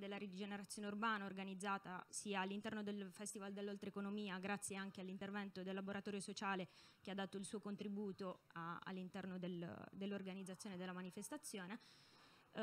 della rigenerazione urbana organizzata sia all'interno del Festival dell'Oltreeconomia, grazie anche all'intervento del laboratorio sociale che ha dato il suo contributo all'interno del, dell'organizzazione della manifestazione. Uh,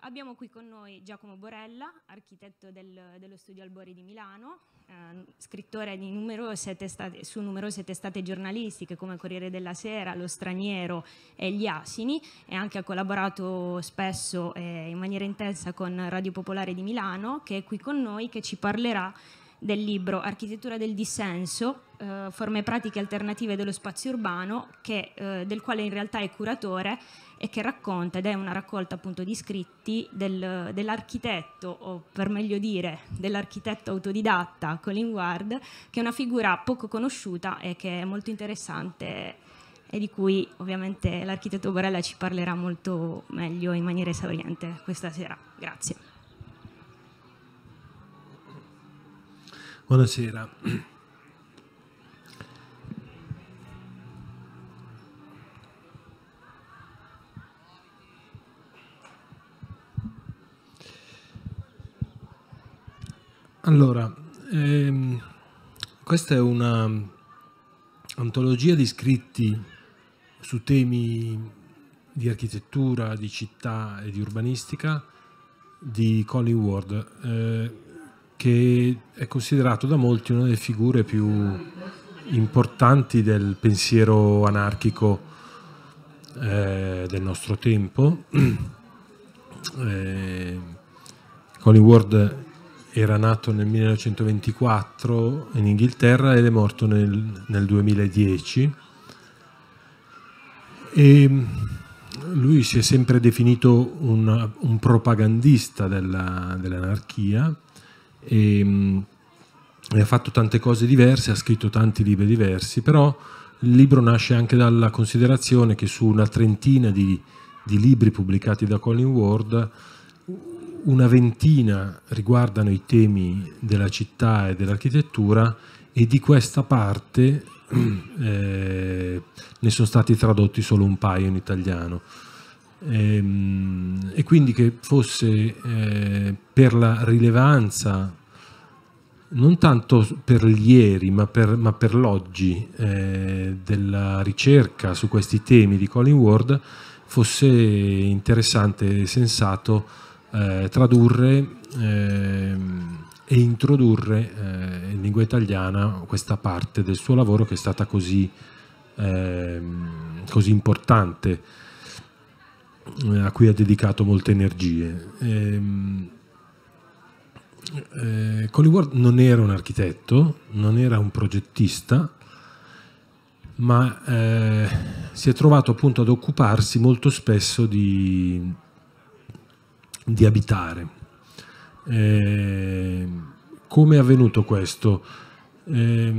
abbiamo qui con noi Giacomo Borella, architetto del, dello studio Albori di Milano, uh, scrittore numerose testate, su numerose testate giornalistiche come Corriere della Sera, Lo Straniero e Gli Asini e anche ha collaborato spesso eh, in maniera intensa con Radio Popolare di Milano che è qui con noi che ci parlerà del libro Architettura del dissenso, eh, forme pratiche alternative dello spazio urbano, che, eh, del quale in realtà è curatore e che racconta, ed è una raccolta appunto di scritti del, dell'architetto, o per meglio dire dell'architetto autodidatta Colin Ward, che è una figura poco conosciuta e che è molto interessante e di cui ovviamente l'architetto Borella ci parlerà molto meglio in maniera esauriente questa sera. Grazie. Buonasera. Allora, ehm, questa è una antologia di scritti su temi di architettura, di città e di urbanistica di Colin Ward. Eh, che è considerato da molti una delle figure più importanti del pensiero anarchico eh, del nostro tempo. Eh, Colin Ward era nato nel 1924 in Inghilterra ed è morto nel, nel 2010. E lui si è sempre definito un, un propagandista della, dell'anarchia e, mm, e ha fatto tante cose diverse, ha scritto tanti libri diversi, però il libro nasce anche dalla considerazione che su una trentina di, di libri pubblicati da Colin Ward, una ventina riguardano i temi della città e dell'architettura e di questa parte eh, ne sono stati tradotti solo un paio in italiano. E, ehm, e quindi che fosse eh, per la rilevanza non tanto per ieri ma per, ma per l'oggi eh, della ricerca su questi temi di Colin Ward fosse interessante e sensato eh, tradurre eh, e introdurre eh, in lingua italiana questa parte del suo lavoro che è stata così, ehm, così importante a cui ha dedicato molte energie. Ehm, eh, Collingwood non era un architetto, non era un progettista, ma eh, si è trovato appunto ad occuparsi molto spesso di, di abitare. Eh, come è avvenuto questo? Eh,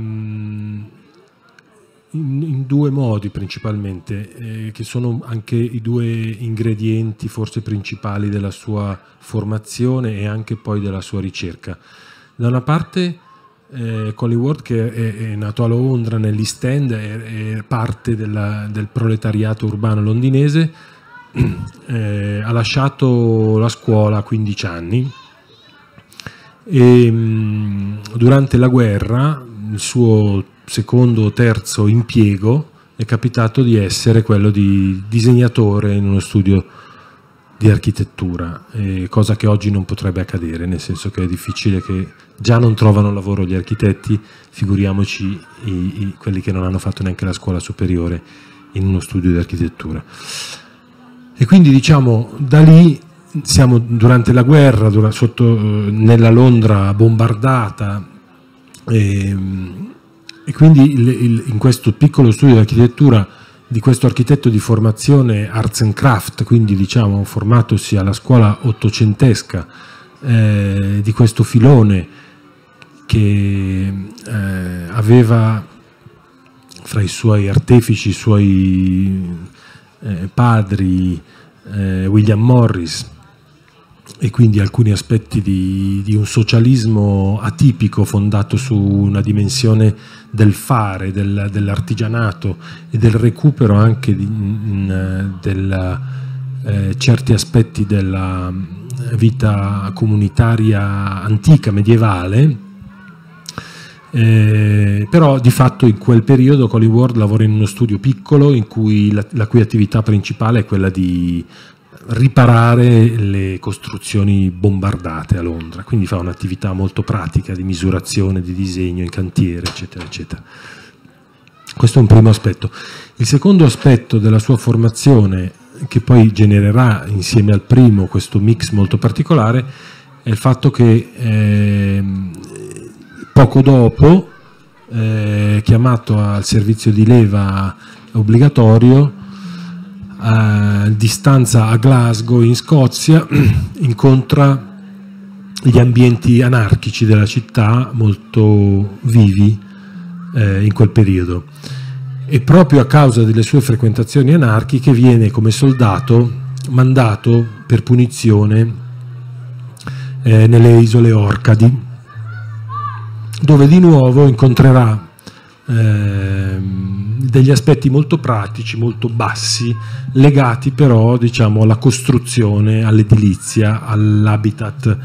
in, in, due modi principalmente, eh, che sono anche i due ingredienti forse principali della sua formazione e anche poi della sua ricerca. Da una parte eh, Colin Ward che è, è, nato a Londra nell'East End, è, è parte della, del proletariato urbano londinese, eh, ha lasciato la scuola a 15 anni e mh, durante la guerra il suo secondo o terzo impiego è capitato di essere quello di disegnatore in uno studio di architettura, eh, cosa che oggi non potrebbe accadere, nel senso che è difficile che già non trovano lavoro gli architetti, figuriamoci i, i, quelli che non hanno fatto neanche la scuola superiore in uno studio di architettura. E quindi diciamo da lì siamo durante la guerra, sotto, eh, nella Londra bombardata, eh, e quindi il, il, in questo piccolo studio di architettura di questo architetto di formazione arts and craft, quindi diciamo formatosi alla scuola ottocentesca, eh, di questo filone che eh, aveva fra i suoi artefici, i suoi eh, padri, eh, William Morris, e quindi alcuni aspetti di, di, un socialismo atipico fondato su una dimensione del fare, del, dell'artigianato e del recupero anche di in, del, eh, certi aspetti della, vita comunitaria antica, medievale, eh, però di fatto in quel periodo Collingwood lavora in uno studio piccolo in cui la, la cui attività principale è quella di riparare le costruzioni bombardate a Londra, quindi fa un'attività molto pratica di misurazione, di disegno in cantiere, eccetera, eccetera. Questo è un primo aspetto. Il secondo aspetto della sua formazione, che poi genererà insieme al primo questo mix molto particolare, è il fatto che eh, poco dopo, eh, chiamato al servizio di leva obbligatorio, a distanza a Glasgow in Scozia, incontra gli ambienti anarchici della città molto vivi eh, in quel periodo. E proprio a causa delle sue frequentazioni anarchiche viene come soldato mandato per punizione eh, nelle isole Orcadi dove di nuovo incontrerà eh, degli aspetti molto pratici, molto bassi, legati però diciamo, alla costruzione, all'edilizia, all'habitat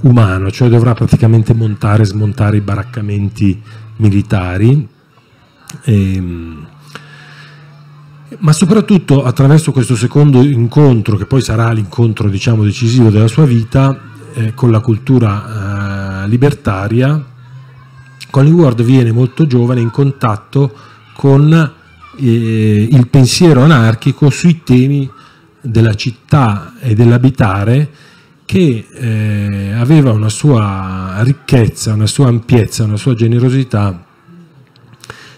umano, cioè dovrà praticamente montare e smontare i baraccamenti militari. Ehm, ma soprattutto attraverso questo secondo incontro, che poi sarà l'incontro diciamo, decisivo della sua vita, eh, con la cultura eh, libertaria, Collingwood viene molto giovane in contatto con eh, il pensiero anarchico sui temi della città e dell'abitare che eh, aveva una sua ricchezza, una sua ampiezza, una sua generosità,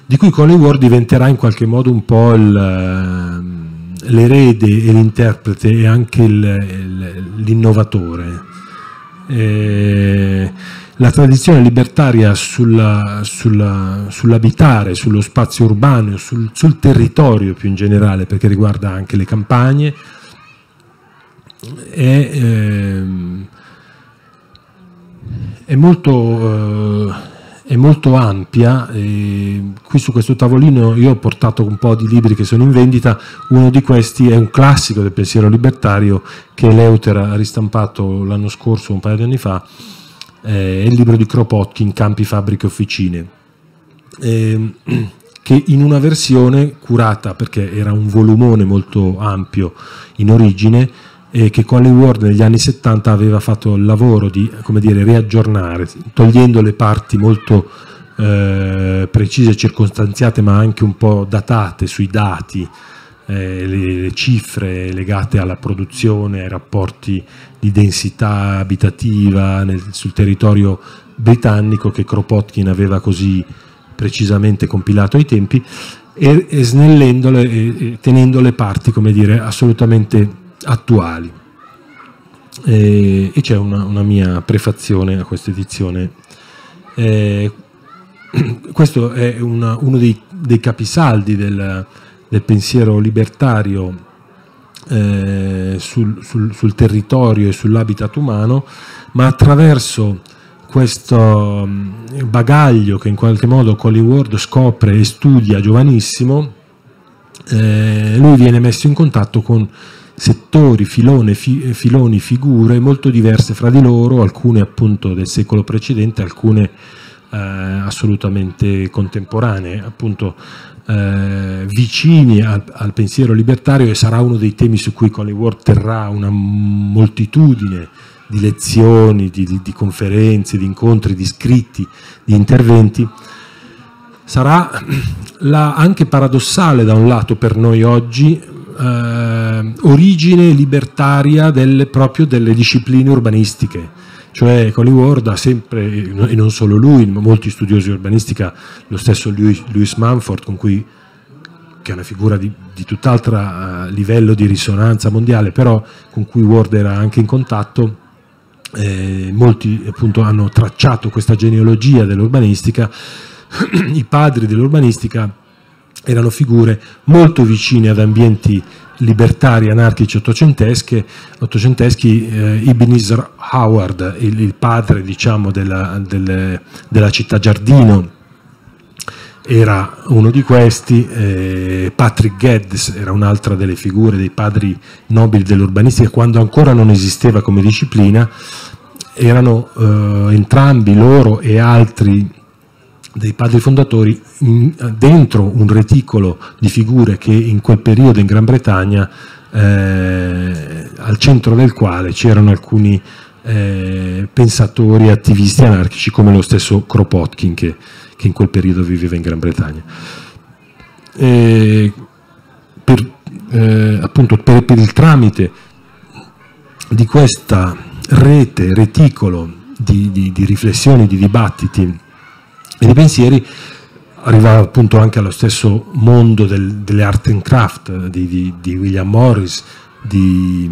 di cui Collingwood diventerà in qualche modo un po' ehm, l'erede e l'interprete e anche l'innovatore. Eh, la tradizione libertaria sulla, sulla, sull'abitare, sullo spazio urbano, sul, sul, territorio più in generale, perché riguarda anche le campagne, è, ehm, è, molto, eh, è molto, ampia. qui su questo tavolino io ho portato un po' di libri che sono in vendita, uno di questi è un classico del pensiero libertario che Leuter ha ristampato l'anno scorso, un paio di anni fa, eh, il libro di Kropotkin, Campi, Fabbriche, Officine, eh, che in una versione curata, perché era un volumone molto ampio in origine, e che Colin Ward negli anni 70 aveva fatto il lavoro di dire, riaggiornare, togliendo le parti molto eh, precise, circostanziate, ma anche un po' datate sui dati, eh, le, cifre legate alla produzione, ai rapporti di densità abitativa nel, sul territorio britannico che Kropotkin aveva così precisamente compilato ai tempi e, e snellendole e, e, tenendo le parti come dire assolutamente attuali. E, e c'è una, una, mia prefazione a questa edizione. Eh, questo è una, uno dei, dei capisaldi del, del pensiero libertario eh, sul, sul, sul, territorio e sull'habitat umano, ma attraverso questo mm, bagaglio che in qualche modo Collingwood scopre e studia giovanissimo, eh, lui viene messo in contatto con settori, filone, fi, filoni, figure molto diverse fra di loro, alcune appunto del secolo precedente, alcune eh, assolutamente contemporanee. Appunto eh, vicini al, al, pensiero libertario e sarà uno dei temi su cui Collingwood terrà una moltitudine di lezioni, di, di, di conferenze, di incontri, di scritti, di interventi, sarà la, anche paradossale da un lato per noi oggi eh, origine libertaria delle, proprio delle discipline urbanistiche cioè Collingwood ha sempre, e non solo lui, ma molti studiosi urbanistica, lo stesso Lewis Manford, con cui, che è una figura di, di tutt'altro uh, livello di risonanza mondiale, però con cui Ward era anche in contatto, eh, molti appunto hanno tracciato questa genealogia dell'urbanistica, i padri dell'urbanistica erano figure molto vicine ad ambienti libertari anarchici ottocenteschi, eh, Isr Howard, il, il padre diciamo, della, delle, della, città giardino, era uno di questi, eh, Patrick Geddes era un'altra delle figure dei padri nobili dell'urbanistica. Quando ancora non esisteva come disciplina, erano eh, entrambi loro e altri dei padri fondatori in, dentro un reticolo di figure che in quel periodo in Gran Bretagna eh, al centro del quale c'erano alcuni eh, pensatori attivisti anarchici come lo stesso Kropotkin che che in quel periodo viveva in Gran Bretagna. E per, eh, appunto per, per il tramite di questa rete, reticolo di, di, di, riflessioni, di dibattiti e di pensieri, arrivava appunto anche allo stesso mondo del, delle art and craft di, di William Morris, di,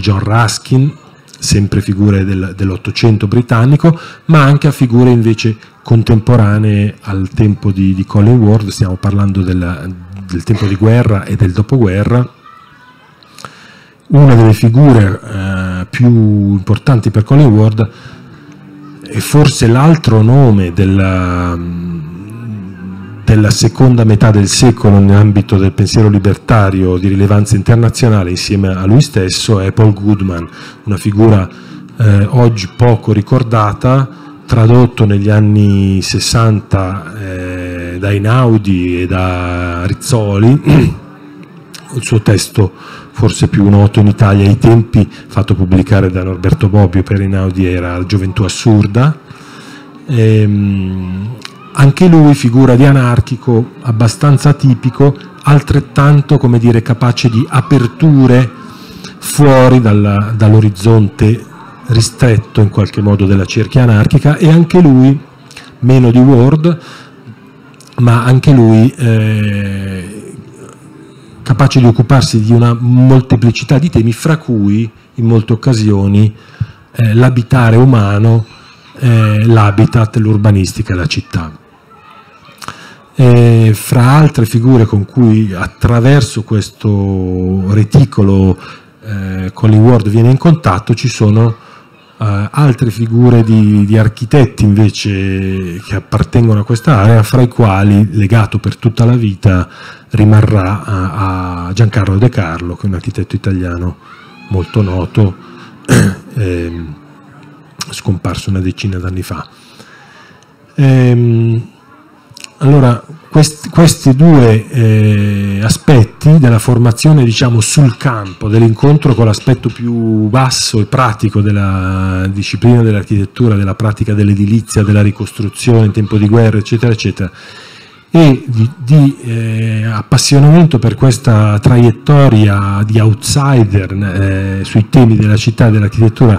John Ruskin, sempre figure del, dell'Ottocento britannico, ma anche a figure invece contemporanee al tempo di, di Colin Ward, stiamo parlando della, del tempo di guerra e del dopoguerra. Una delle figure eh, più importanti per Colin Ward è forse l'altro nome della, della seconda metà del secolo nell'ambito del pensiero libertario di rilevanza internazionale insieme a lui stesso è Paul Goodman, una figura eh, oggi poco ricordata, tradotto negli anni 60 eh, da Inaudi e da Rizzoli, il suo testo forse più noto in Italia ai tempi, fatto pubblicare da Norberto Bobbio per Inaudi, era Gioventù Assurda. Ehm, anche lui figura di anarchico abbastanza tipico, altrettanto come dire capace di aperture fuori dalla, dall'orizzonte ristretto in qualche modo della cerchia anarchica e anche lui, meno di Ward, ma anche lui eh, capace di occuparsi di una molteplicità di temi, fra cui in molte occasioni eh, l'abitare umano, eh, l'habitat, l'urbanistica e la città. E fra altre figure con cui attraverso questo reticolo eh, Colin Ward viene in contatto ci sono eh, altre figure di, di, architetti invece che appartengono a questa area, fra i quali legato per tutta la vita rimarrà a, a Giancarlo De Carlo, che è un architetto italiano molto noto, eh, scomparso una decina d'anni fa. Ehm, allora, quest, questi due eh, aspetti della formazione diciamo, sul campo, dell'incontro con l'aspetto più basso e pratico della disciplina dell'architettura, della pratica dell'edilizia, della ricostruzione in tempo di guerra, eccetera, eccetera, e di, di eh, appassionamento per questa traiettoria di outsider eh, sui temi della città e dell'architettura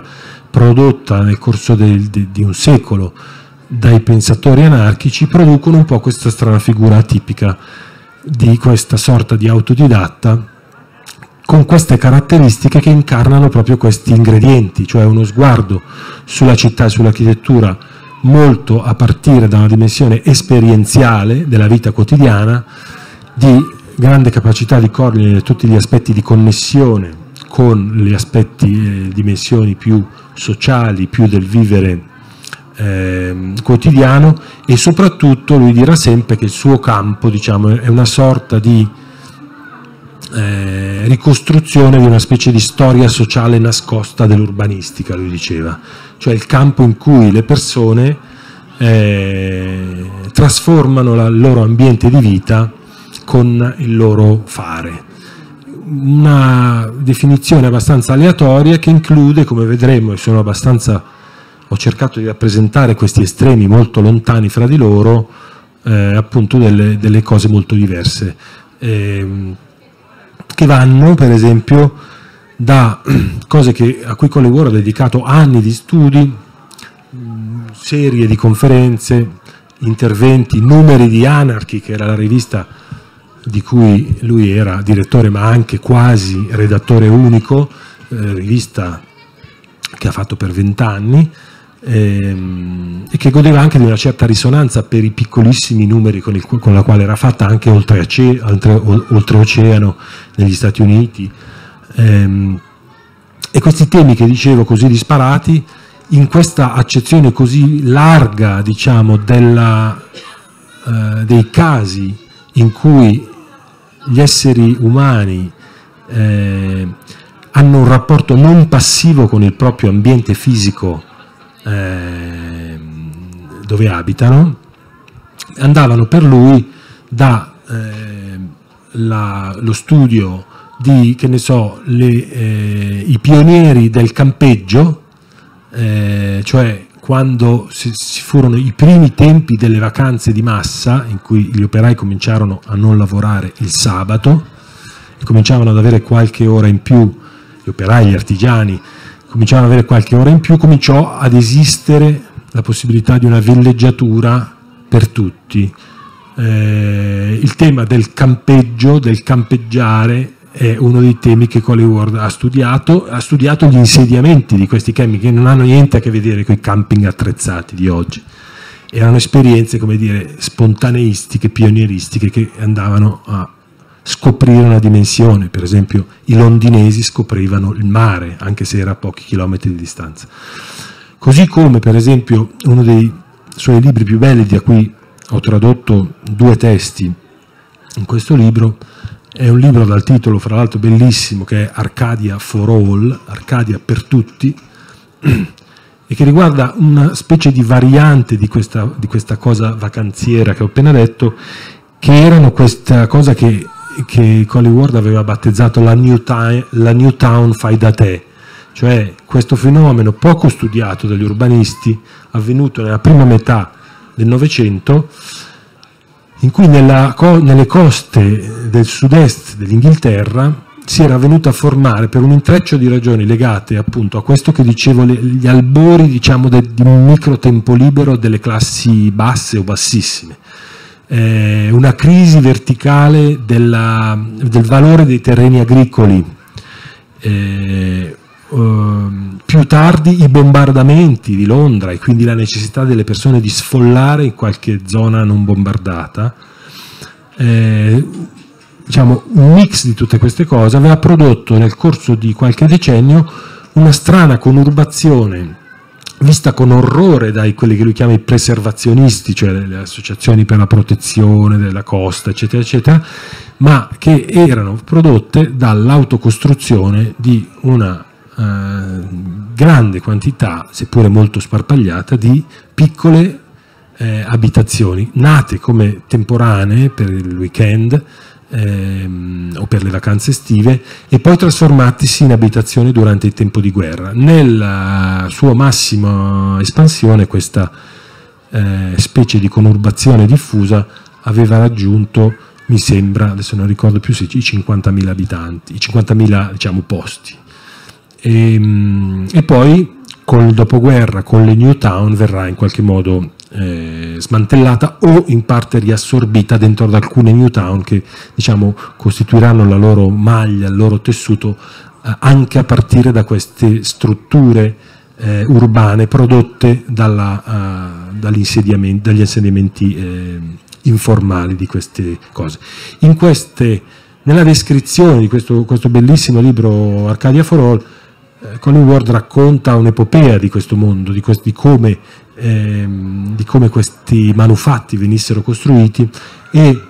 prodotta nel corso del, di, di un secolo, dai pensatori anarchici producono un po' questa strana figura tipica di questa sorta di autodidatta con queste caratteristiche che incarnano proprio questi ingredienti, cioè uno sguardo sulla città e sull'architettura molto a partire da una dimensione esperienziale della vita quotidiana, di grande capacità di cogliere tutti gli aspetti di connessione con gli aspetti e eh, dimensioni più sociali, più del vivere eh, quotidiano e soprattutto lui dirà sempre che il suo campo diciamo, è una sorta di eh, ricostruzione di una specie di storia sociale nascosta dell'urbanistica, lui diceva, cioè il campo in cui le persone eh, trasformano il loro ambiente di vita con il loro fare. Una definizione abbastanza aleatoria che include, come vedremo, e sono abbastanza ho cercato di rappresentare questi estremi molto lontani fra di loro, eh, appunto delle, delle, cose molto diverse, eh, che vanno per esempio da cose che, a cui Collewar ha dedicato anni di studi, serie di conferenze, interventi, numeri di Anarchy, che era la rivista di cui lui era direttore ma anche quasi redattore unico, eh, rivista che ha fatto per vent'anni, ehm, e che godeva anche di una certa risonanza per i piccolissimi numeri con, il, con la quale era fatta anche oltreoceano oltre negli Stati Uniti. Ehm, e questi temi che dicevo così disparati, in questa accezione così larga diciamo, della eh, dei casi in cui gli esseri umani eh, hanno un rapporto non passivo con il proprio ambiente fisico eh, dove abitano, andavano per lui da eh, la, lo studio di, che ne so, le, eh, i pionieri del campeggio, eh, cioè quando si, si, furono i primi tempi delle vacanze di massa, in cui gli operai cominciarono a non lavorare il sabato cominciavano ad avere qualche ora in più, gli operai, gli artigiani, cominciavano ad avere qualche ora in più, cominciò ad esistere la possibilità di una villeggiatura per tutti. Eh, il tema del campeggio, del campeggiare, è uno dei temi che Collingwood ha studiato, ha studiato gli insediamenti di questi campi che non hanno niente a che vedere con i camping attrezzati di oggi. Erano esperienze, come dire, spontaneistiche, pionieristiche che andavano a scoprire una dimensione. Per esempio, i londinesi scoprivano il mare, anche se era a pochi chilometri di distanza. Così come, per esempio, uno dei suoi libri più belli, da cui ho tradotto due testi in questo libro, è un libro dal titolo, fra l'altro, bellissimo, che è Arcadia for All, Arcadia per tutti, e che riguarda una specie di variante di questa, di questa cosa vacanziera che ho appena detto, che erano questa cosa che, che Collingwood aveva battezzato la New, Time, la New Town fai da te, cioè questo fenomeno poco studiato dagli urbanisti, avvenuto nella prima metà del Novecento, in cui nella, nelle coste del sud-est dell'Inghilterra si era venuta a formare per un intreccio di ragioni legate appunto a questo che dicevo, gli albori diciamo, de, di un micro tempo libero delle classi basse o bassissime. Eh, una crisi verticale della, del valore dei terreni agricoli, eh, Ehm, più tardi i bombardamenti di Londra e quindi la necessità delle persone di sfollare in qualche zona non bombardata, eh, diciamo, un mix di tutte queste cose aveva prodotto nel corso di qualche decennio una strana conurbazione vista con orrore dai quelli che lui chiama i preservazionisti, cioè le associazioni per la protezione della costa, eccetera, eccetera, ma che erano prodotte dall'autocostruzione di una eh, grande quantità, seppure molto sparpagliata, di piccole eh, abitazioni, nate come temporanee per il weekend ehm, o per le vacanze estive e poi trasformatisi in abitazioni durante il tempo di guerra. Nella sua massima espansione questa eh, specie di conurbazione diffusa aveva raggiunto, mi sembra, adesso non ricordo più se i 50.000 abitanti, i 50.000 diciamo, posti. E, ehm, e poi con il dopoguerra, con le New Town, verrà in qualche modo eh, smantellata o in parte riassorbita dentro ad alcune New Town che diciamo, costituiranno la loro maglia, il loro tessuto eh, anche a partire da queste strutture eh, urbane prodotte dalla, uh, dagli insediamenti, dagli insediamenti eh, informali di queste cose. In queste, nella descrizione di questo, questo bellissimo libro Arcadia for All eh, Colin Ward racconta un'epopea di questo mondo, di, quest- di, come, ehm, di, come, questi manufatti venissero costruiti e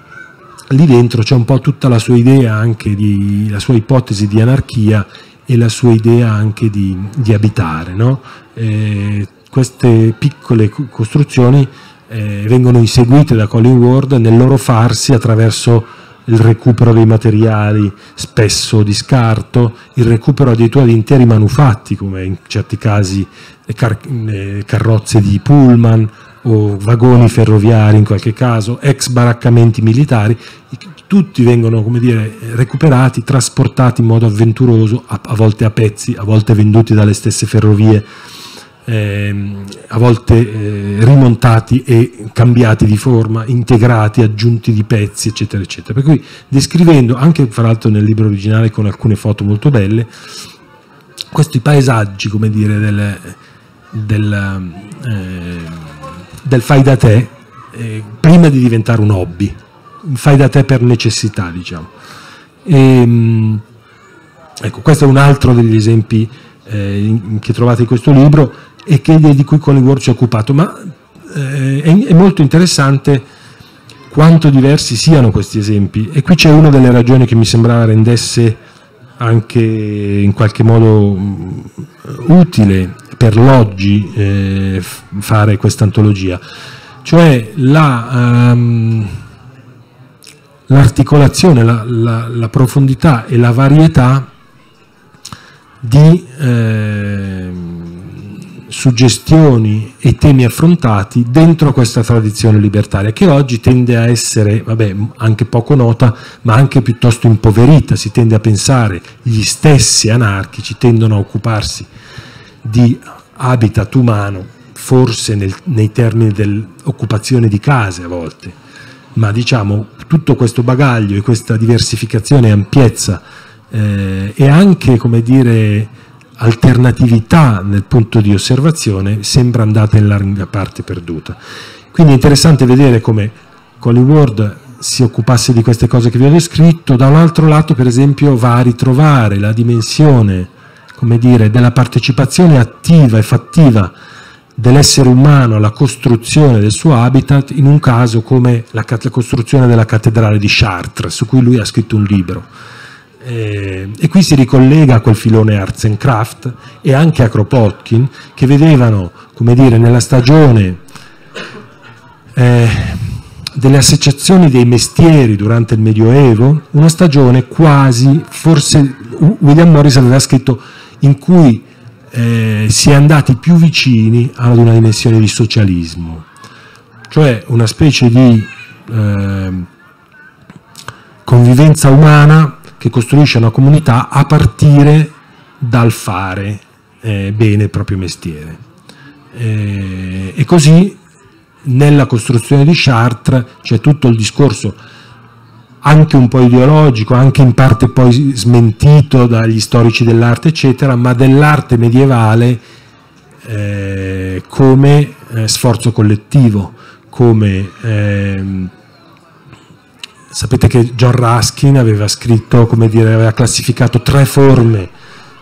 lì dentro c'è un po' tutta la sua idea, anche di, la sua ipotesi di anarchia e la sua idea anche di, di abitare. No? Eh, queste piccole costruzioni eh, vengono inseguite da Colin Ward nel loro farsi attraverso il recupero dei materiali spesso di scarto, il recupero addirittura di interi manufatti, come in certi casi car- carrozze di pullman o vagoni ferroviari in qualche caso, ex baraccamenti militari, tutti vengono dire, recuperati, trasportati in modo avventuroso, a volte a pezzi, a volte venduti dalle stesse ferrovie eh, a volte eh, rimontati e cambiati di forma, integrati, aggiunti di pezzi, eccetera, eccetera. Per cui descrivendo, anche fra l'altro nel libro originale con alcune foto molto belle, questi paesaggi, come dire, del, del, eh, del fai da te, eh, prima di diventare un hobby, fai da te per necessità, diciamo. E, ehm, ecco, questo è un altro degli esempi eh, che trovate in questo libro e che, di cui Collingwood si è occupato, ma eh, è, è, molto interessante quanto diversi siano questi esempi. E qui c'è una delle ragioni che mi sembrava rendesse anche in qualche modo mm, utile per l'oggi eh, fare questa antologia, cioè la, um, l'articolazione, la, la, la, profondità e la varietà di eh, suggestioni e temi affrontati dentro questa tradizione libertaria che oggi tende a essere vabbè, anche poco nota ma anche piuttosto impoverita, si tende a pensare gli stessi anarchici tendono a occuparsi di habitat umano forse nel, nei termini dell'occupazione di case a volte. Ma diciamo tutto questo bagaglio e questa diversificazione e ampiezza eh, e anche come dire alternatività nel punto di osservazione sembra andata in larga parte perduta. Quindi è interessante vedere come Colin Ward si occupasse di queste cose che vi ho descritto, da un altro lato per esempio va a ritrovare la dimensione dire, della partecipazione attiva e fattiva dell'essere umano alla costruzione del suo habitat in un caso come la, la costruzione della cattedrale di Chartres, su cui lui ha scritto un libro eh, e qui si ricollega a quel filone arts and craft e anche a Kropotkin che vedevano, come dire, nella stagione eh, delle associazioni dei mestieri durante il Medioevo, una stagione quasi, forse William Morris aveva scritto, in cui eh, si è andati più vicini ad una dimensione di socialismo, cioè una specie di eh, convivenza umana che costruisce una comunità a partire dal fare eh, bene il proprio mestiere. Eh, e così nella costruzione di Chartres c'è tutto il discorso anche un po' ideologico, anche in parte poi smentito dagli storici dell'arte, eccetera, ma dell'arte medievale eh, come eh, sforzo collettivo, come ehm, Sapete che John Ruskin aveva scritto, come dire, aveva classificato tre forme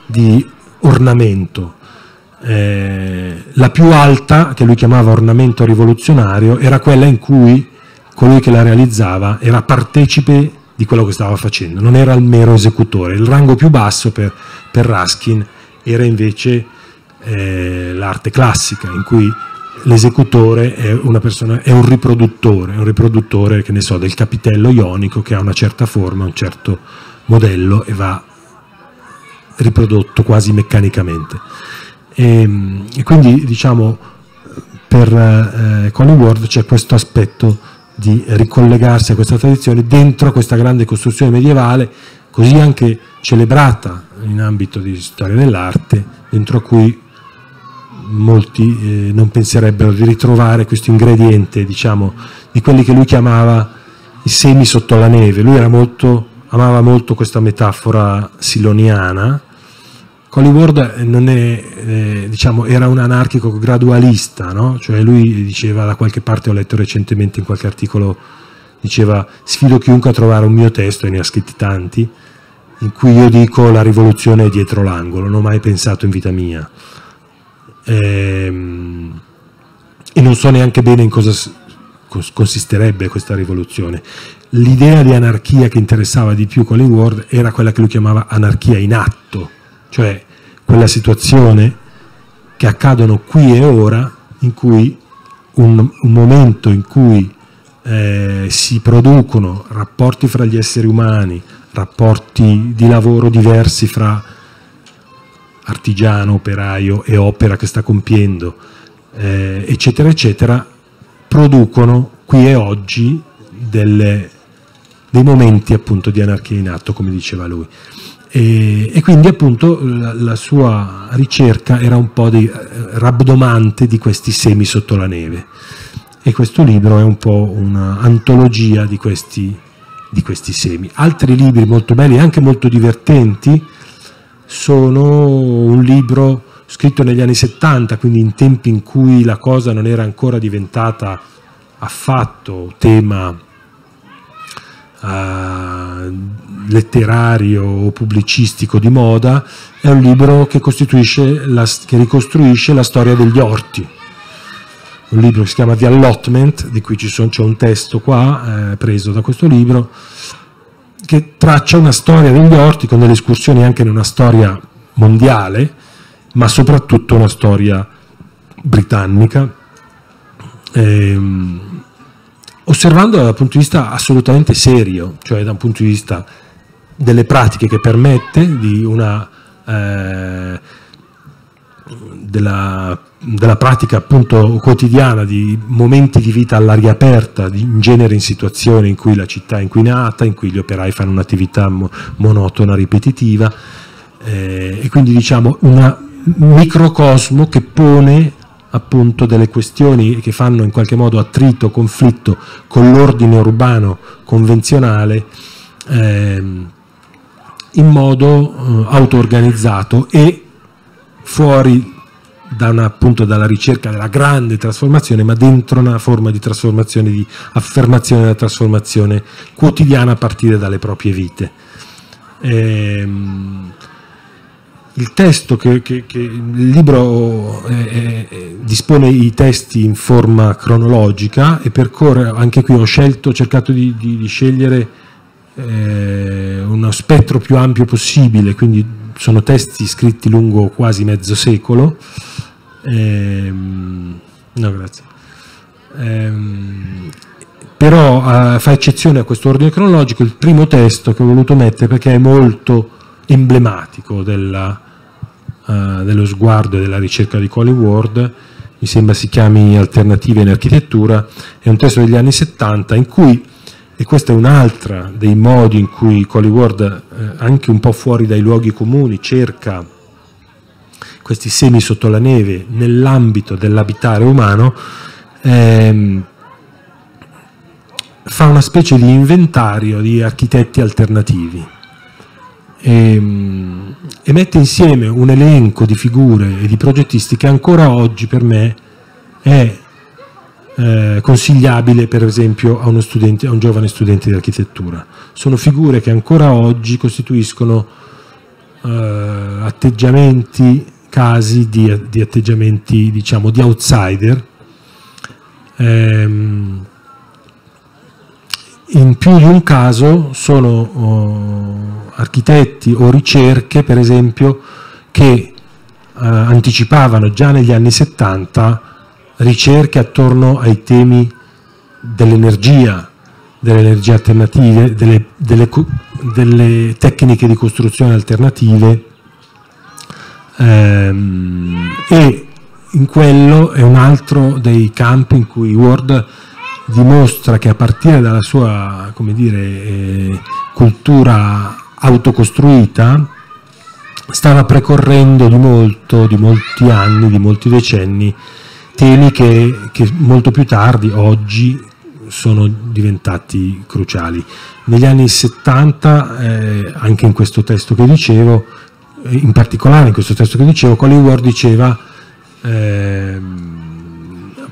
di ornamento. Eh, la più alta, che lui chiamava ornamento rivoluzionario, era quella in cui colui che la realizzava era partecipe di quello che stava facendo, non era il mero esecutore. Il rango più basso per, per Ruskin era invece eh, l'arte classica, in cui l'esecutore è, è un riproduttore, un riproduttore so, del capitello ionico che ha una certa forma, un certo modello e va riprodotto quasi meccanicamente. E, ehm, e quindi diciamo per eh, Colin Ward c'è questo aspetto di ricollegarsi a questa tradizione dentro questa grande costruzione medievale, così anche celebrata in ambito di storia dell'arte, dentro cui molti eh, non penserebbero di ritrovare questo ingrediente, diciamo, di quelli che lui chiamava i semi sotto la neve. Lui molto, amava molto questa metafora siloniana. Collingwood non è, eh, diciamo, era un anarchico gradualista, no? cioè lui diceva da qualche parte, ho letto recentemente in qualche articolo, diceva sfido chiunque a trovare un mio testo, e ne ha scritti tanti, in cui io dico la rivoluzione è dietro l'angolo, non ho mai pensato in vita mia ehm, e non so neanche bene in cosa consisterebbe questa rivoluzione. L'idea di anarchia che interessava di più Colin Ward era quella che lui chiamava anarchia in atto, cioè quella situazione che accadono qui e ora in cui un, un momento in cui eh, si producono rapporti fra gli esseri umani, rapporti di lavoro diversi fra artigiano, operaio e opera che sta compiendo, eh, eccetera, eccetera, producono qui e oggi delle, dei momenti appunto di anarchia in atto, come diceva lui. E, e quindi appunto la, la, sua ricerca era un po' di, eh, rabdomante di questi semi sotto la neve. E questo libro è un po' un'antologia di questi, di questi semi. Altri libri molto belli, anche molto divertenti, sono un libro scritto negli anni 70, quindi in tempi in cui la cosa non era ancora diventata affatto tema uh, letterario o pubblicistico di moda, è un libro che, la, che ricostruisce la storia degli orti. un libro che si chiama The Allotment, di cui c'è un testo qua eh, preso da questo libro, che traccia una storia degli orti con delle escursioni anche in una storia mondiale, ma soprattutto una storia britannica, ehm, osservandola dal punto di vista assolutamente serio, cioè da un punto di vista delle pratiche che permette di una eh, della, della, pratica appunto quotidiana di momenti di vita all'aria aperta, di, in genere in situazioni in cui la città è inquinata, in cui gli operai fanno un'attività mo, monotona, ripetitiva, eh, e quindi diciamo un microcosmo che pone appunto delle questioni che fanno in qualche modo attrito, conflitto con l'ordine urbano convenzionale eh, in modo eh, auto-organizzato e fuori da una, appunto dalla ricerca della grande trasformazione, ma dentro una forma di trasformazione, di affermazione della trasformazione quotidiana a partire dalle proprie vite. Ehm, il testo che, che, che il libro eh, eh, dispone i testi in forma cronologica e percorre, anche qui ho scelto, ho cercato di, di, di scegliere eh, uno spettro più ampio possibile, quindi sono testi scritti lungo quasi mezzo secolo. Ehm, no, grazie. Ehm, però eh, fa eccezione a questo ordine cronologico il primo testo che ho voluto mettere perché è molto emblematico della, uh, dello sguardo e della ricerca di Colin Ward, mi sembra si chiami Alternative in architettura, è un testo degli anni 70 in cui e questo è un altro dei modi in cui Collingwood, eh, anche un po' fuori dai luoghi comuni, cerca questi semi sotto la neve nell'ambito dell'abitare umano, ehm, fa una specie di inventario di architetti alternativi e, ehm, e mette insieme un elenco di figure e di progettisti che ancora oggi per me è eh, consigliabile per esempio a, studente, a un giovane studente di architettura. Sono figure che ancora oggi costituiscono eh, atteggiamenti, casi di, di, atteggiamenti diciamo di outsider. Ehm, in più di un caso sono oh, architetti o ricerche, per esempio, che eh, anticipavano già negli anni 70 ricerche attorno ai temi dell'energia, delle energie alternative, delle, delle, delle tecniche di costruzione alternative ehm, e in quello è un altro dei campi in cui Ward dimostra che a partire dalla sua dire, eh, cultura autocostruita stava precorrendo di molto, di molti anni, di molti decenni temi che, che molto più tardi, oggi, sono diventati cruciali. Negli anni 70, eh, anche in questo testo che dicevo, in particolare in questo testo che dicevo, Colin Ward diceva, eh,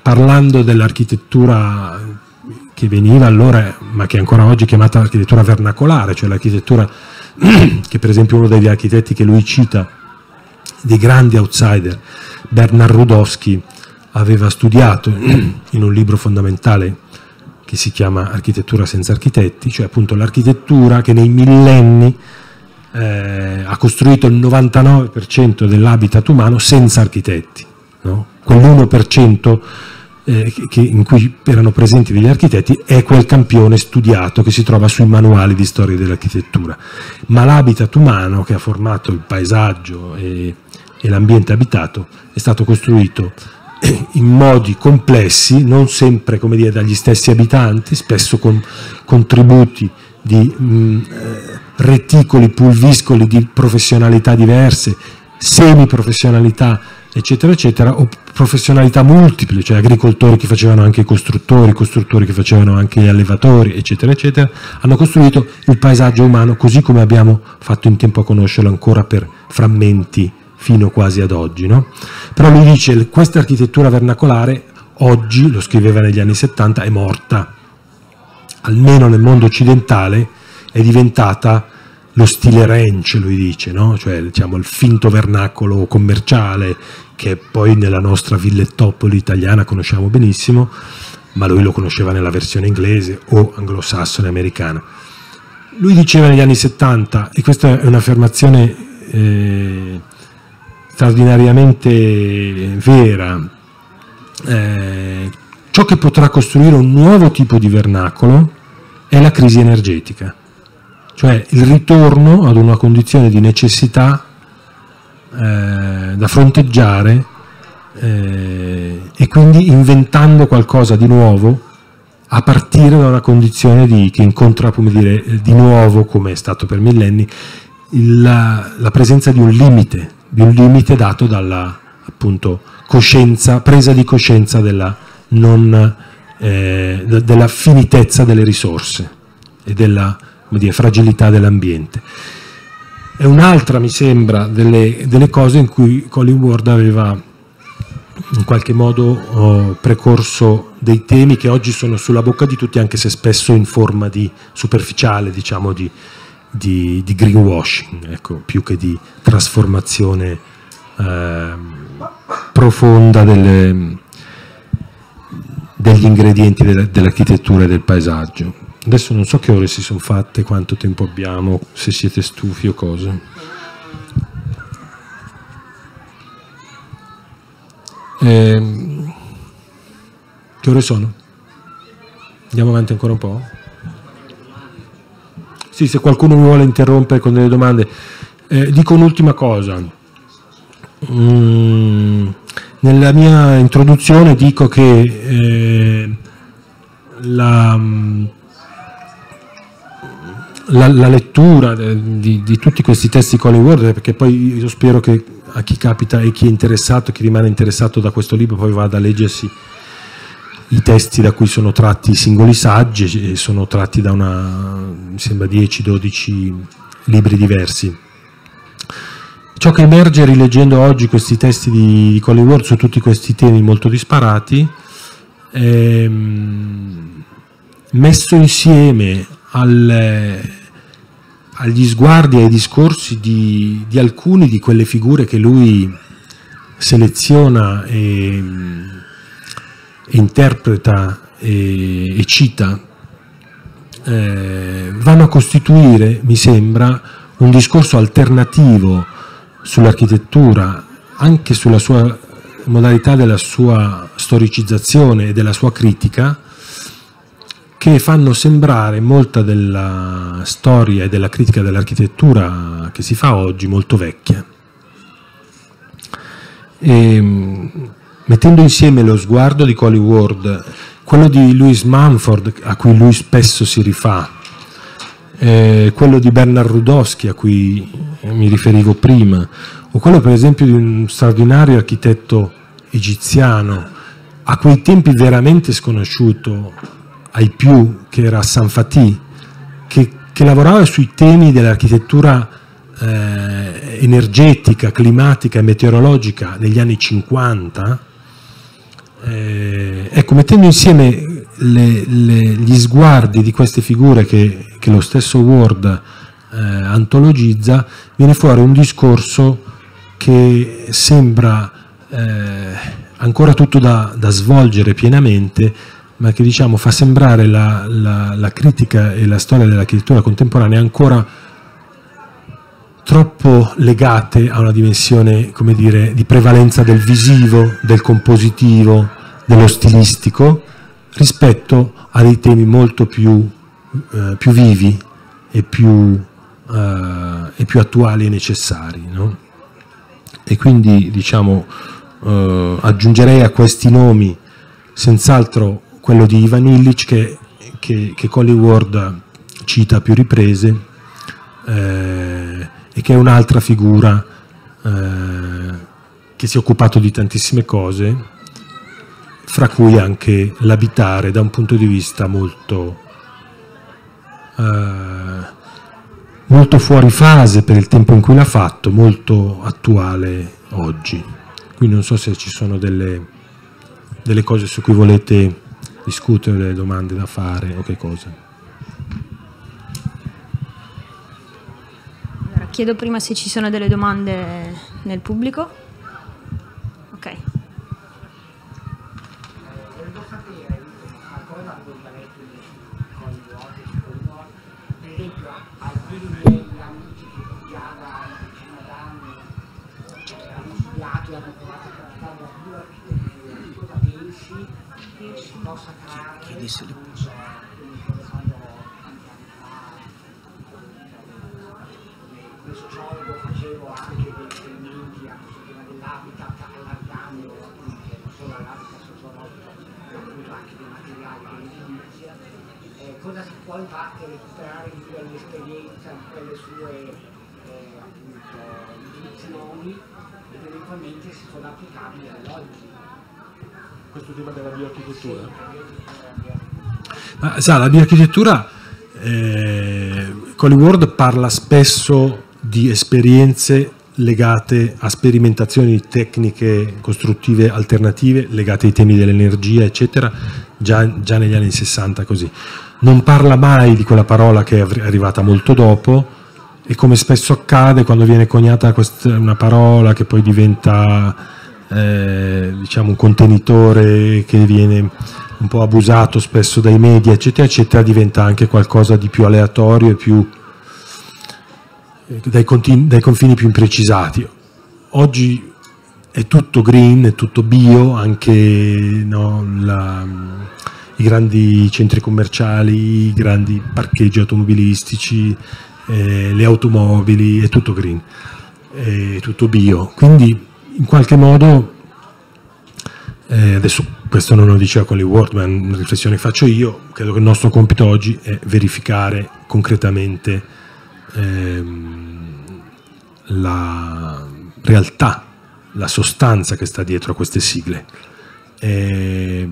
parlando dell'architettura che veniva allora, ma che ancora oggi è chiamata architettura vernacolare, cioè l'architettura che per esempio uno degli architetti che lui cita, dei grandi outsider, Bernard Rudowski, aveva studiato in un libro fondamentale che si chiama Architettura senza architetti, cioè appunto l'architettura che nei millenni eh, ha costruito il 99% dell'habitat umano senza architetti, no? quell'1% eh, che, in cui erano presenti degli architetti è quel campione studiato che si trova sui manuali di storia dell'architettura, ma l'habitat umano che ha formato il paesaggio e, e l'ambiente abitato è stato costruito in modi complessi, non sempre dire, dagli stessi abitanti, spesso con contributi di mh, mm, eh, reticoli pulviscoli di professionalità diverse, semi-professionalità, eccetera, eccetera, o professionalità multiple, cioè agricoltori che facevano anche i costruttori, costruttori che facevano anche gli allevatori, eccetera, eccetera, hanno costruito il paesaggio umano così come abbiamo fatto in tempo a conoscerlo ancora per frammenti fino quasi ad oggi. No? Però lui dice questa architettura vernacolare oggi, lo scriveva negli anni 70, è morta. Almeno nel mondo occidentale è diventata lo stile ranch, lui dice, no? cioè diciamo, il finto vernacolo commerciale che poi nella nostra villettopoli italiana conosciamo benissimo, ma lui lo conosceva nella versione inglese o anglosassone americana. Lui diceva negli anni 70, e questa è un'affermazione eh, straordinariamente vera, eh, ciò che potrà costruire un nuovo tipo di vernacolo è la crisi energetica, cioè il ritorno ad una condizione di necessità eh, da fronteggiare eh, e quindi inventando qualcosa di nuovo a partire da una condizione di, che incontra come dire, di nuovo, come è stato per millenni, il, la, la, presenza di un limite, di un limite dato dalla appunto, coscienza, presa di coscienza della, non, eh, della finitezza delle risorse e della dire, fragilità dell'ambiente. È un'altra, mi sembra, delle, delle, cose in cui Colin Ward aveva in qualche modo oh, precorso dei temi che oggi sono sulla bocca di tutti, anche se spesso in forma di superficiale, diciamo, di, di, di greenwashing, ecco, più che di trasformazione eh, profonda delle, degli ingredienti dell'architettura e del paesaggio. Adesso non so che ore si sono fatte, quanto tempo abbiamo, se siete stufi o cose. Eh, che ore sono? Andiamo avanti ancora un po'? Sì, se qualcuno mi vuole interrompere con delle domande. Eh, dico un'ultima cosa. Mm, nella mia introduzione dico che eh, la, la, la, lettura di, di, tutti questi testi di Colin Ward, perché poi io spero che a chi capita e chi è interessato, chi rimane interessato da questo libro, poi vada a leggersi i testi da cui sono tratti i singoli saggi, sono tratti da una, mi sembra 10-12 libri diversi. Ciò che emerge rileggendo oggi questi testi di Colin Ward su tutti questi temi molto disparati, ehm, messo insieme al, agli sguardi e ai discorsi di, di, alcune di quelle figure che lui seleziona e, e interpreta e, e cita, eh, vanno a costituire, mi sembra, un discorso alternativo sull'architettura, anche sulla sua modalità della sua storicizzazione e della sua critica, che fanno sembrare molta della storia e della critica dell'architettura che si fa oggi molto vecchia. E, mettendo insieme lo sguardo di Colin Ward, quello di Louis Mumford, a cui lui spesso si rifà, eh, quello di Bernard Rudowski a cui mi riferivo prima, o quello per esempio di un straordinario architetto egiziano, a quei tempi veramente sconosciuto ai più, che era San Fatih, che, che lavorava sui temi dell'architettura eh, energetica, climatica e meteorologica negli anni 50, eh, ecco, mettendo insieme le, le, gli sguardi di queste figure che, che lo stesso Word eh, antologizza, viene fuori un discorso che sembra eh, ancora tutto da, da, svolgere pienamente, ma che diciamo, fa sembrare la, la, la critica e la storia dell'architettura contemporanea ancora troppo legate a una dimensione come dire, di prevalenza del visivo, del compositivo, dello stilistico, rispetto a dei temi molto più, eh, più vivi e più, eh, e più, attuali e necessari. No? E quindi diciamo, eh, aggiungerei a questi nomi senz'altro quello di Ivan Illich che, che, che Colin Ward cita a più riprese eh, e che è un'altra figura eh, che si è occupato di tantissime cose fra cui anche l'abitare da un punto di vista molto, eh, molto fuori fase per il tempo in cui l'ha fatto, molto attuale oggi. Quindi non so se ci sono delle, delle cose su cui volete discutere, delle domande da fare o che cosa. Allora, chiedo prima se ci sono delle domande nel pubblico. sapere che si trarre appunto come sociologo facevo anche dei riferimenti a questo tema dell'habitat allargando non solo all'habitat sociologico appunto anche dei materiali dell'edilizia eh, cosa si può infatti recuperare di quell'esperienza di quelle sue eh, appunto intuizioni ed eventualmente se sono applicabili all'oggi questo tema della bioarchitettura? Ma, sa, la bioarchitettura eh, Collingwood parla spesso di esperienze legate a sperimentazioni tecniche costruttive alternative, legate ai temi dell'energia, eccetera, già, già, negli anni 60 così. Non parla mai di quella parola che è arrivata molto dopo e come spesso accade quando viene coniata una parola che poi diventa eh, diciamo un contenitore che viene un po' abusato spesso dai media, eccetera, eccetera, diventa anche qualcosa di più aleatorio e più dai, contini, dai confini più imprecisati. Oggi è tutto green, è tutto bio, anche no, la, i grandi centri commerciali, i grandi parcheggi automobilistici, eh, le automobili, è tutto green, è tutto bio. Quindi in qualche modo, eh, adesso questo non lo diceva Colin Ward, ma è una riflessione che faccio io, credo che il nostro compito oggi è verificare concretamente ehm, la realtà, la sostanza che sta dietro a queste sigle. E,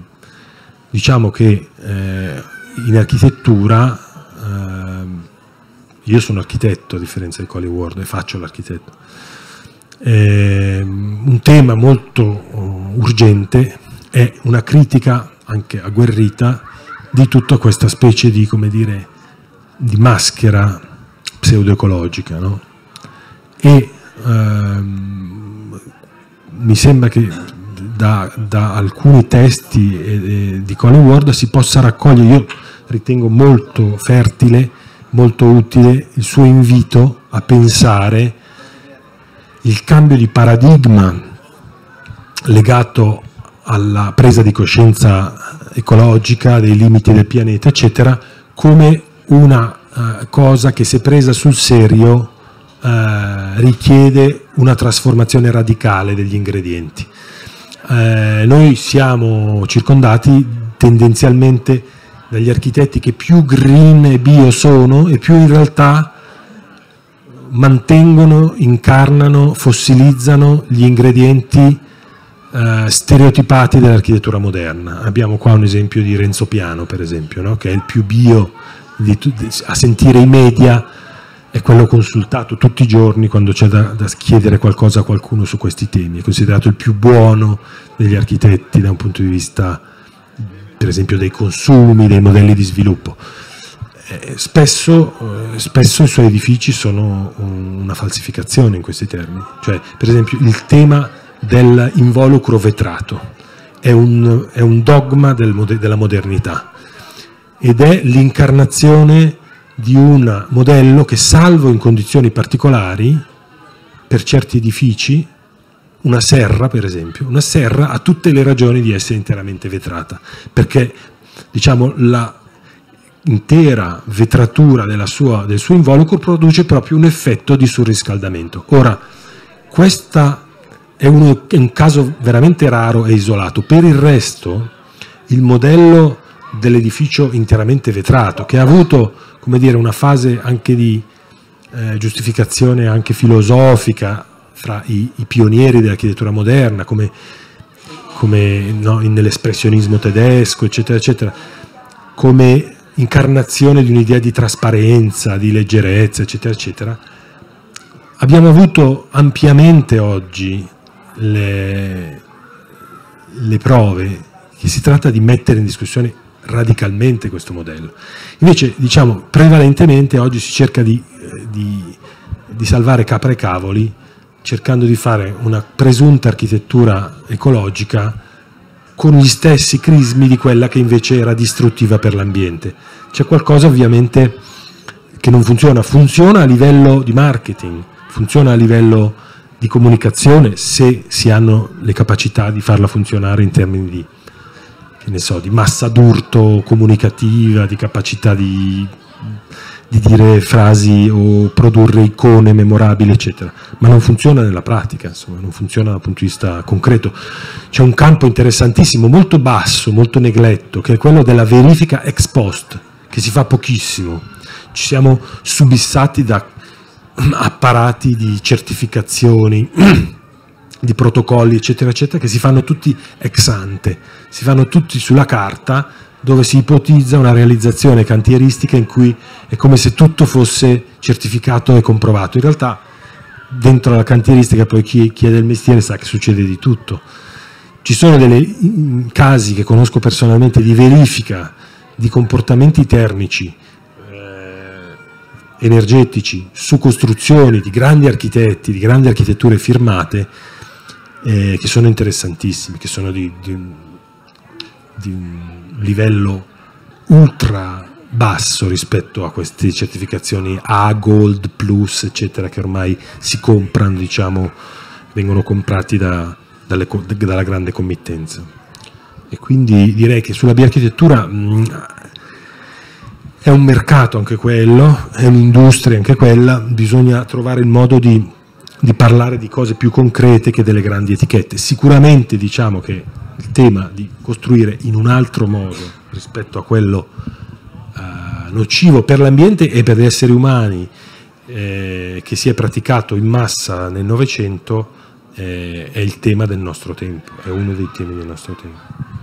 diciamo che eh, in architettura, eh, io sono architetto a differenza di Colin Ward e faccio l'architetto, eh, un tema molto uh, urgente è una critica anche agguerrita di tutta questa specie di, dire, di maschera pseudoecologica. No? E ehm, mi sembra che da, da alcuni testi eh, di Colin Ward si possa raccogliere, io ritengo molto fertile, molto utile il suo invito a pensare il cambio di paradigma legato alla presa di coscienza ecologica dei limiti del pianeta, eccetera, come una eh, cosa che se presa sul serio eh, richiede una trasformazione radicale degli ingredienti. Eh, noi siamo circondati tendenzialmente dagli architetti che più green e bio sono e più in realtà mantengono, incarnano, fossilizzano gli ingredienti eh, stereotipati dell'architettura moderna. Abbiamo qua un esempio di Renzo Piano, per esempio, no? che è il più bio di, di, a sentire i media è quello consultato tutti i giorni quando c'è da, da, chiedere qualcosa a qualcuno su questi temi, è considerato il più buono degli architetti da un punto di vista, per esempio, dei consumi, dei modelli di sviluppo. Eh, spesso, eh, spesso, i suoi edifici sono una falsificazione in questi termini, cioè per esempio il tema dell'involucro vetrato è un, è un dogma del, della modernità ed è l'incarnazione di un modello che salvo in condizioni particolari per certi edifici, una serra per esempio, una serra ha tutte le ragioni di essere interamente vetrata, perché diciamo la intera vetratura sua, del suo involucro produce proprio un effetto di surriscaldamento. Ora, questo è, è un caso veramente raro e isolato, per il resto il modello dell'edificio interamente vetrato, che ha avuto come dire, una fase anche di eh, giustificazione anche filosofica fra i, i pionieri dell'architettura moderna, come, come no, nell'espressionismo tedesco, eccetera, eccetera, come incarnazione di un'idea di trasparenza, di leggerezza, eccetera, eccetera. Abbiamo avuto ampiamente oggi le, le prove che si tratta di mettere in discussione radicalmente questo modello. Invece, diciamo, prevalentemente oggi si cerca di, eh, di, di salvare capre e cavoli cercando di fare una presunta architettura ecologica con gli stessi crismi di quella che invece era distruttiva per l'ambiente. C'è qualcosa ovviamente che non funziona, funziona a livello di marketing, funziona a livello di comunicazione se si hanno le capacità di farla funzionare in termini di, so, di massa d'urto comunicativa, di capacità di di dire frasi o produrre icone memorabili, eccetera, ma non funziona nella pratica, insomma, non funziona dal punto di vista concreto. C'è un campo interessantissimo, molto basso, molto negletto, che è quello della verifica ex post, che si fa pochissimo. Ci siamo subissati da apparati di certificazioni, di protocolli, eccetera, eccetera, che si fanno tutti ex ante, si fanno tutti sulla carta dove si ipotizza una realizzazione cantieristica in cui è come se tutto fosse certificato e comprovato. In realtà dentro la cantieristica poi chi, chi è del mestiere sa che succede di tutto. Ci sono dei casi che conosco personalmente di verifica di comportamenti termici, eh, energetici, su costruzioni di grandi architetti, di grandi architetture firmate, eh, che sono interessantissimi, che sono di, di, di livello ultra basso rispetto a queste certificazioni A, Gold, Plus, eccetera, che ormai si comprano, diciamo, vengono comprati da, dalle, dalla grande committenza. E quindi direi che sulla biarchitettura mh, è un mercato anche quello, è un'industria anche quella, bisogna trovare il modo di, di parlare di cose più concrete che delle grandi etichette. Sicuramente diciamo che il tema di costruire in un altro modo rispetto a quello eh, nocivo per l'ambiente e per gli esseri umani eh, che si è praticato in massa nel Novecento eh, è il tema del nostro tempo, è uno dei temi del nostro tempo.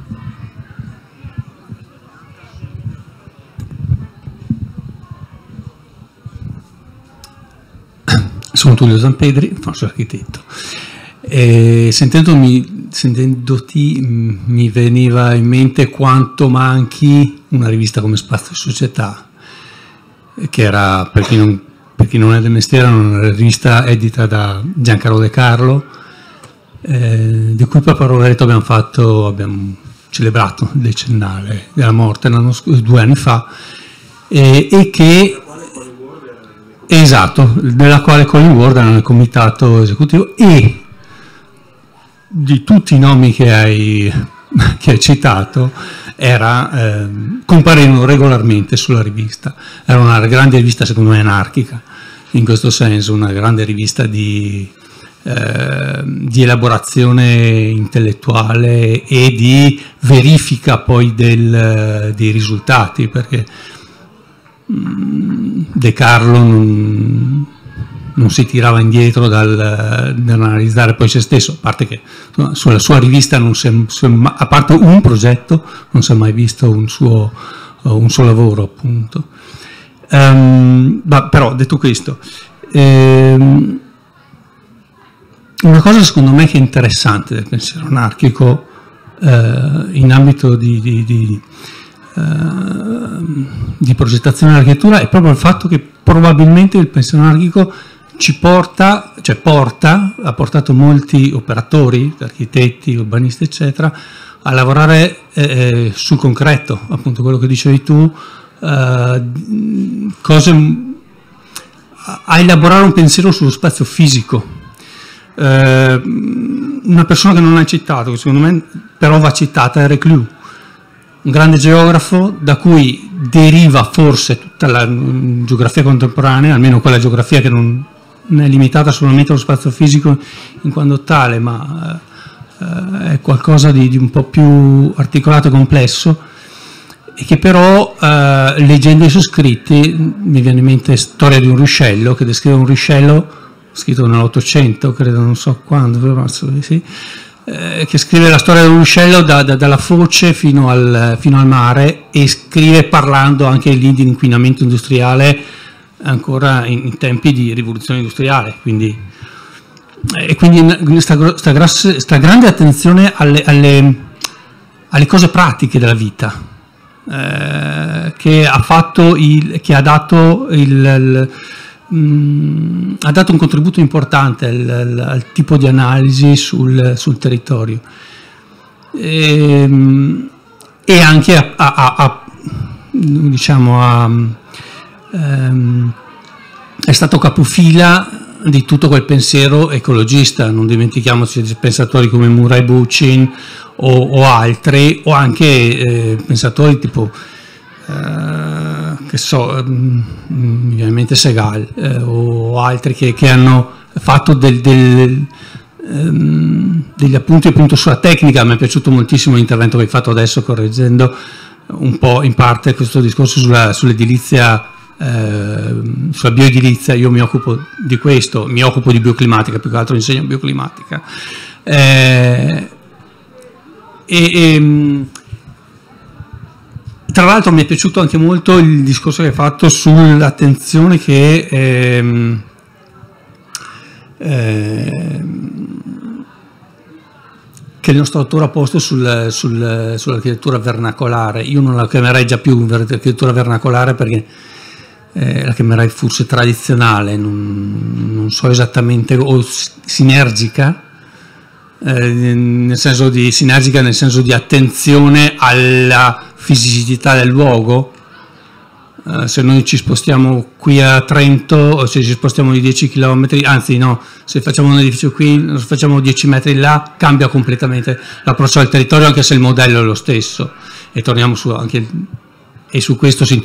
Sono Tullio Zampedri, falso architetto. E sentendomi, sentendoti mm, mi veniva in mente quanto manchi una rivista come Spazio Società, che era, per chi non, per chi non è del mestiere, una rivista edita da Giancarlo De Carlo, eh, di cui proprio a Rovereto abbiamo, fatto, abbiamo celebrato il decennale della morte due anni fa, e, e che Esatto, della quale Colin Ward era nel comitato esecutivo e di tutti i nomi che hai, che hai citato era, eh, comparivano regolarmente sulla rivista. Era una grande rivista, secondo me, anarchica, in questo senso, una grande rivista di, eh, di elaborazione intellettuale e di verifica poi del, dei risultati, perché mm, De Carlo non, non si tirava indietro dal, dall'analizzare poi se stesso, a parte che sulla sua rivista, si, a parte un progetto, non si è mai visto un suo, un suo lavoro appunto. Um, ma, però detto questo, ehm, una cosa secondo me che è interessante del pensiero anarchico eh, in ambito di, di, di, eh, di progettazione dell'architettura è proprio il fatto che probabilmente il pensiero anarchico ci porta, cioè porta, ha portato molti operatori, architetti, urbanisti, eccetera, a lavorare eh, eh, sul concreto, appunto quello che dicevi tu, eh, cose, a elaborare un pensiero sullo spazio fisico. Eh, una persona che non hai citato, che secondo me però va citata, è Reclus, un grande geografo da cui deriva forse tutta la geografia contemporanea, almeno quella geografia che non, non è limitata solamente allo spazio fisico in quanto tale, ma eh, è qualcosa di, di, un po' più articolato e complesso e che però eh, leggendo i suoi scritti mi viene in mente Storia di un ruscello, che descrive un ruscello scritto nell'Ottocento, credo, non so quando, però sì, eh, che scrive la storia del ruscello da, da, dalla foce fino al, fino al, mare e scrive parlando anche lì di inquinamento industriale ancora in, tempi di rivoluzione industriale, quindi, e quindi questa grande attenzione alle, alle, alle, cose pratiche della vita, eh, che, ha il, che, ha dato il, il mm, ha dato un contributo importante al, al, al tipo di analisi sul, sul territorio. e, ehm, e anche a, a, a diciamo a, um, è stato capofila di tutto quel pensiero ecologista, non dimentichiamoci di pensatori come Murray Bookchin o, o, altri, o anche eh, pensatori tipo, eh, che so, mm, ovviamente Segal eh, o altri che, che, hanno fatto del, del, ehm, degli appunti appunto sulla tecnica, mi è piaciuto moltissimo l'intervento che hai fatto adesso correggendo un po' in parte questo discorso sulla, sull'edilizia eh, sulla bioedilizia io mi occupo di questo, mi occupo di bioclimatica, più che altro insegno bioclimatica. Eh, e, e, ehm, tra l'altro mi è piaciuto anche molto il discorso che hai fatto sull'attenzione che, ehm, ehm, che il nostro autore ha posto sul, sul, sull'architettura vernacolare. Io non la chiamerei già più architettura vernacolare perché eh, la chiamerei forse tradizionale, non, non so esattamente, o sinergica, eh, nel senso di sinergica nel senso di attenzione alla fisicità del luogo. Eh, se noi ci spostiamo qui a Trento o se ci spostiamo di 10 km, anzi no, se facciamo un edificio qui, lo facciamo 10 metri là, cambia completamente l'approccio al territorio anche se il modello è lo stesso. E torniamo su anche e su questo si,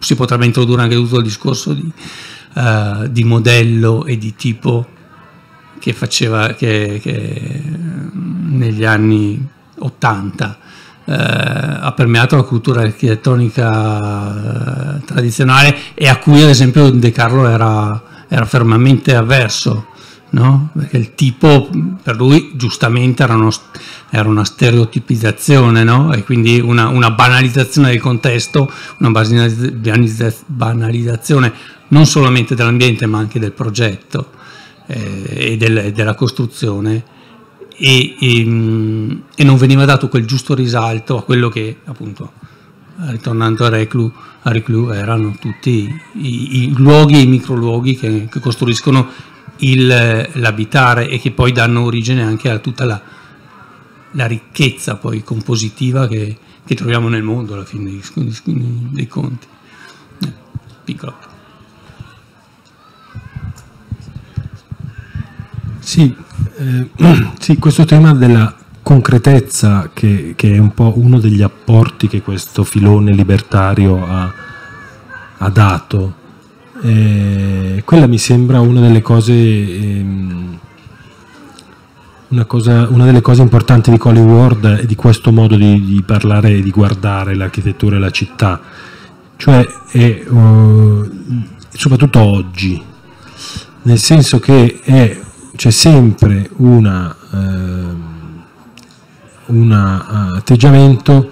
si, potrebbe introdurre anche tutto il discorso di, uh, di modello e di tipo che faceva che, che negli anni 80 uh, ha permeato la cultura architettonica uh, tradizionale e a cui ad esempio De Carlo era, era fermamente avverso no? perché il tipo per lui giustamente era, uno, era una stereotipizzazione no? e quindi una, una, banalizzazione del contesto, una banalizzazione non solamente dell'ambiente ma anche del progetto eh, e del, della costruzione e, e, e, non veniva dato quel giusto risalto a quello che appunto ritornando a Reclu, a Reclu erano tutti i, i luoghi e i microluoghi che, che costruiscono il, l'abitare e che poi danno origine anche a tutta la, la ricchezza poi compositiva che, che, troviamo nel mondo alla fine dei, dei conti. Eh, piccolo. Sì, eh, sì, questo tema della concretezza che, che, è un po' uno degli apporti che questo filone libertario ha, ha dato eh, quella mi sembra una delle cose, ehm, una, cosa, una delle cose importanti di Colin Ward e di questo modo di, di parlare e di guardare l'architettura e la città, cioè è, uh, soprattutto oggi, nel senso che è, c'è sempre uh, un atteggiamento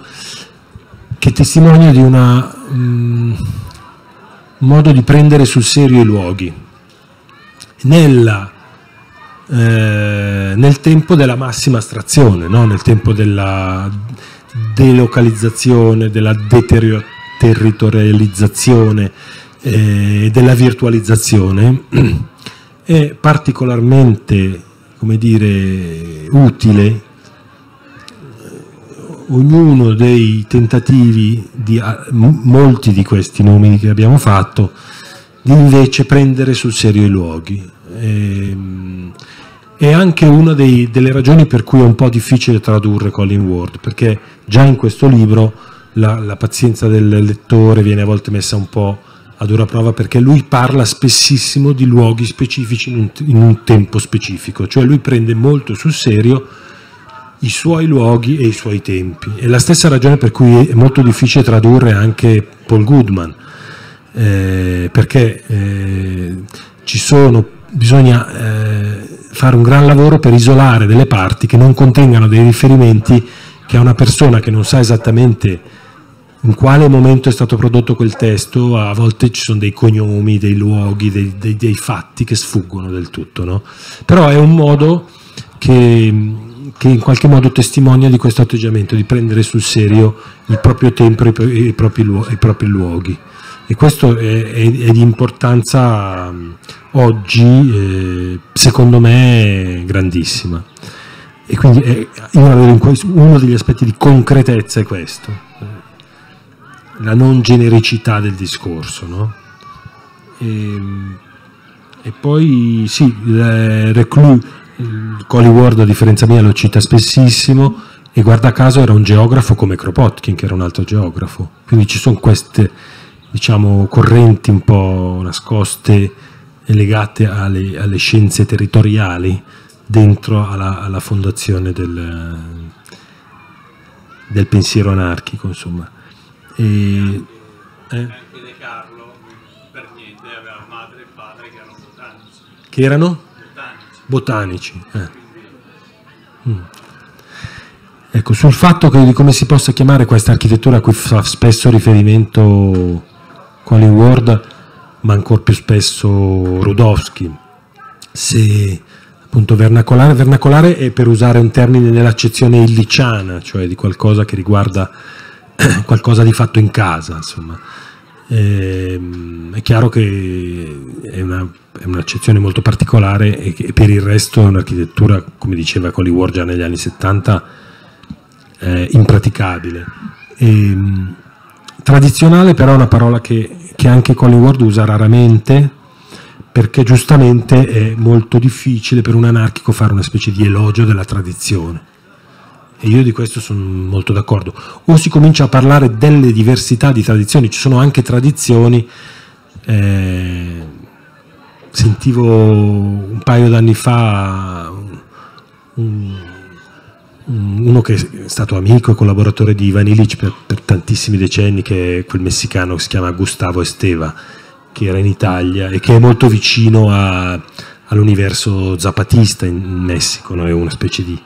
che testimonia di una... Um, modo di prendere sul serio i luoghi. Nella, eh, nel tempo della massima astrazione, no? nel tempo della delocalizzazione, della deterritorializzazione e eh, della virtualizzazione, è particolarmente dire, utile ognuno dei tentativi di molti di questi nomi che abbiamo fatto di invece prendere sul serio i luoghi. E, ehm, è anche una dei, delle ragioni per cui è un po' difficile tradurre Colin Ward, perché già in questo libro la, la pazienza del lettore viene a volte messa un po' a dura prova perché lui parla spessissimo di luoghi specifici in un, in un tempo specifico, cioè lui prende molto sul serio i suoi luoghi e i suoi tempi. È la stessa ragione per cui è molto difficile tradurre anche Paul Goodman, eh, perché eh, ci sono, bisogna eh, fare un gran lavoro per isolare delle parti che non contengano dei riferimenti che a una persona che non sa esattamente in quale momento è stato prodotto quel testo, a volte ci sono dei cognomi, dei luoghi, dei, dei, dei fatti che sfuggono del tutto. No? Però è un modo che che in qualche modo testimonia di questo atteggiamento, di prendere sul serio il proprio tempo e i propri, luoghi. E questo è, è, è di importanza oggi, eh, secondo me, grandissima. e quindi è, uno degli aspetti di concretezza è questo, la non genericità del discorso. No? E, e, poi sì, Reclus, Colly Ward a differenza mia lo cita spessissimo e guarda caso era un geografo come Kropotkin che era un altro geografo, quindi ci sono queste diciamo, correnti un po' nascoste e legate alle, alle scienze territoriali dentro alla, alla fondazione del, del, pensiero anarchico. Insomma. E, eh? per niente aveva madre e padre che erano botanici. Che erano? Botanici. eh. mm. Ecco, sul fatto che, di come si possa chiamare questa architettura a cui fa spesso riferimento Colin Ward, ma ancora più spesso Rudowski, se appunto vernacolare, vernacolare è per usare un termine nell'accezione illiciana, cioè di qualcosa che riguarda qualcosa di fatto in casa, insomma. Ehm, è chiaro che è, una, è, un'accezione molto particolare e che per il resto è un'architettura, come diceva Colly Ward già negli anni 70, eh, impraticabile. E, ehm, tradizionale però è una parola che, che anche Colin Ward usa raramente perché giustamente è molto difficile per un anarchico fare una specie di elogio della tradizione. E io di questo sono molto d'accordo. O si comincia a parlare delle diversità di tradizioni, ci sono anche tradizioni. Eh, sentivo un paio d'anni fa un, uno che è stato amico e collaboratore di Ivan Illich per, per tantissimi decenni, che è quel messicano che si chiama Gustavo Esteva che era in Italia e che è molto vicino a, all'universo zapatista in Messico, no? è una specie di,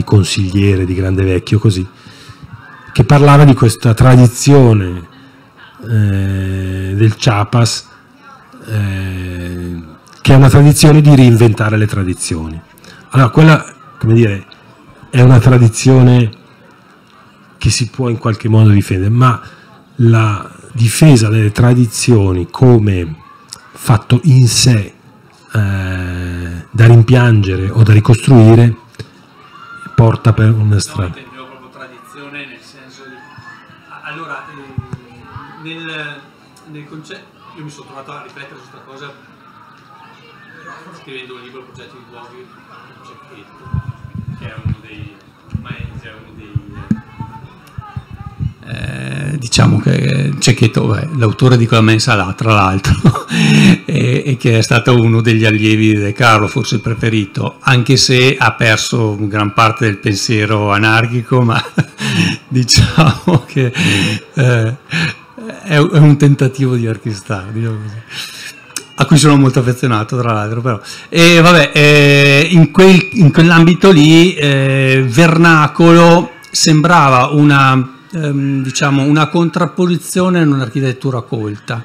di, consigliere, di grande vecchio così, che parlava di questa tradizione eh, del Chiapas, eh, che è una tradizione di reinventare le tradizioni. Allora, quella, come dire, è una tradizione che si può in qualche modo difendere, ma la difesa delle tradizioni come fatto in sé eh, da rimpiangere o da ricostruire porta per una strada. No, proprio tradizione nel senso di... Allora, eh, nel, nel concetto, io mi sono trovato a riflettere su questa cosa scrivendo un libro, Progetti di Luoghi, che è uno dei maestri, è uno dei eh, diciamo che Cecchetto è l'autore di quella mensa là, tra l'altro, e, e, che è stato uno degli allievi di De Carlo, forse il preferito, anche se ha perso gran parte del pensiero anarchico, ma diciamo che eh, è, un tentativo di archistare, diciamo a cui sono molto affezionato tra l'altro però. E vabbè, eh, in, quel, in, quell'ambito lì eh, Vernacolo sembrava una ehm, diciamo, una contrapposizione in un'architettura colta.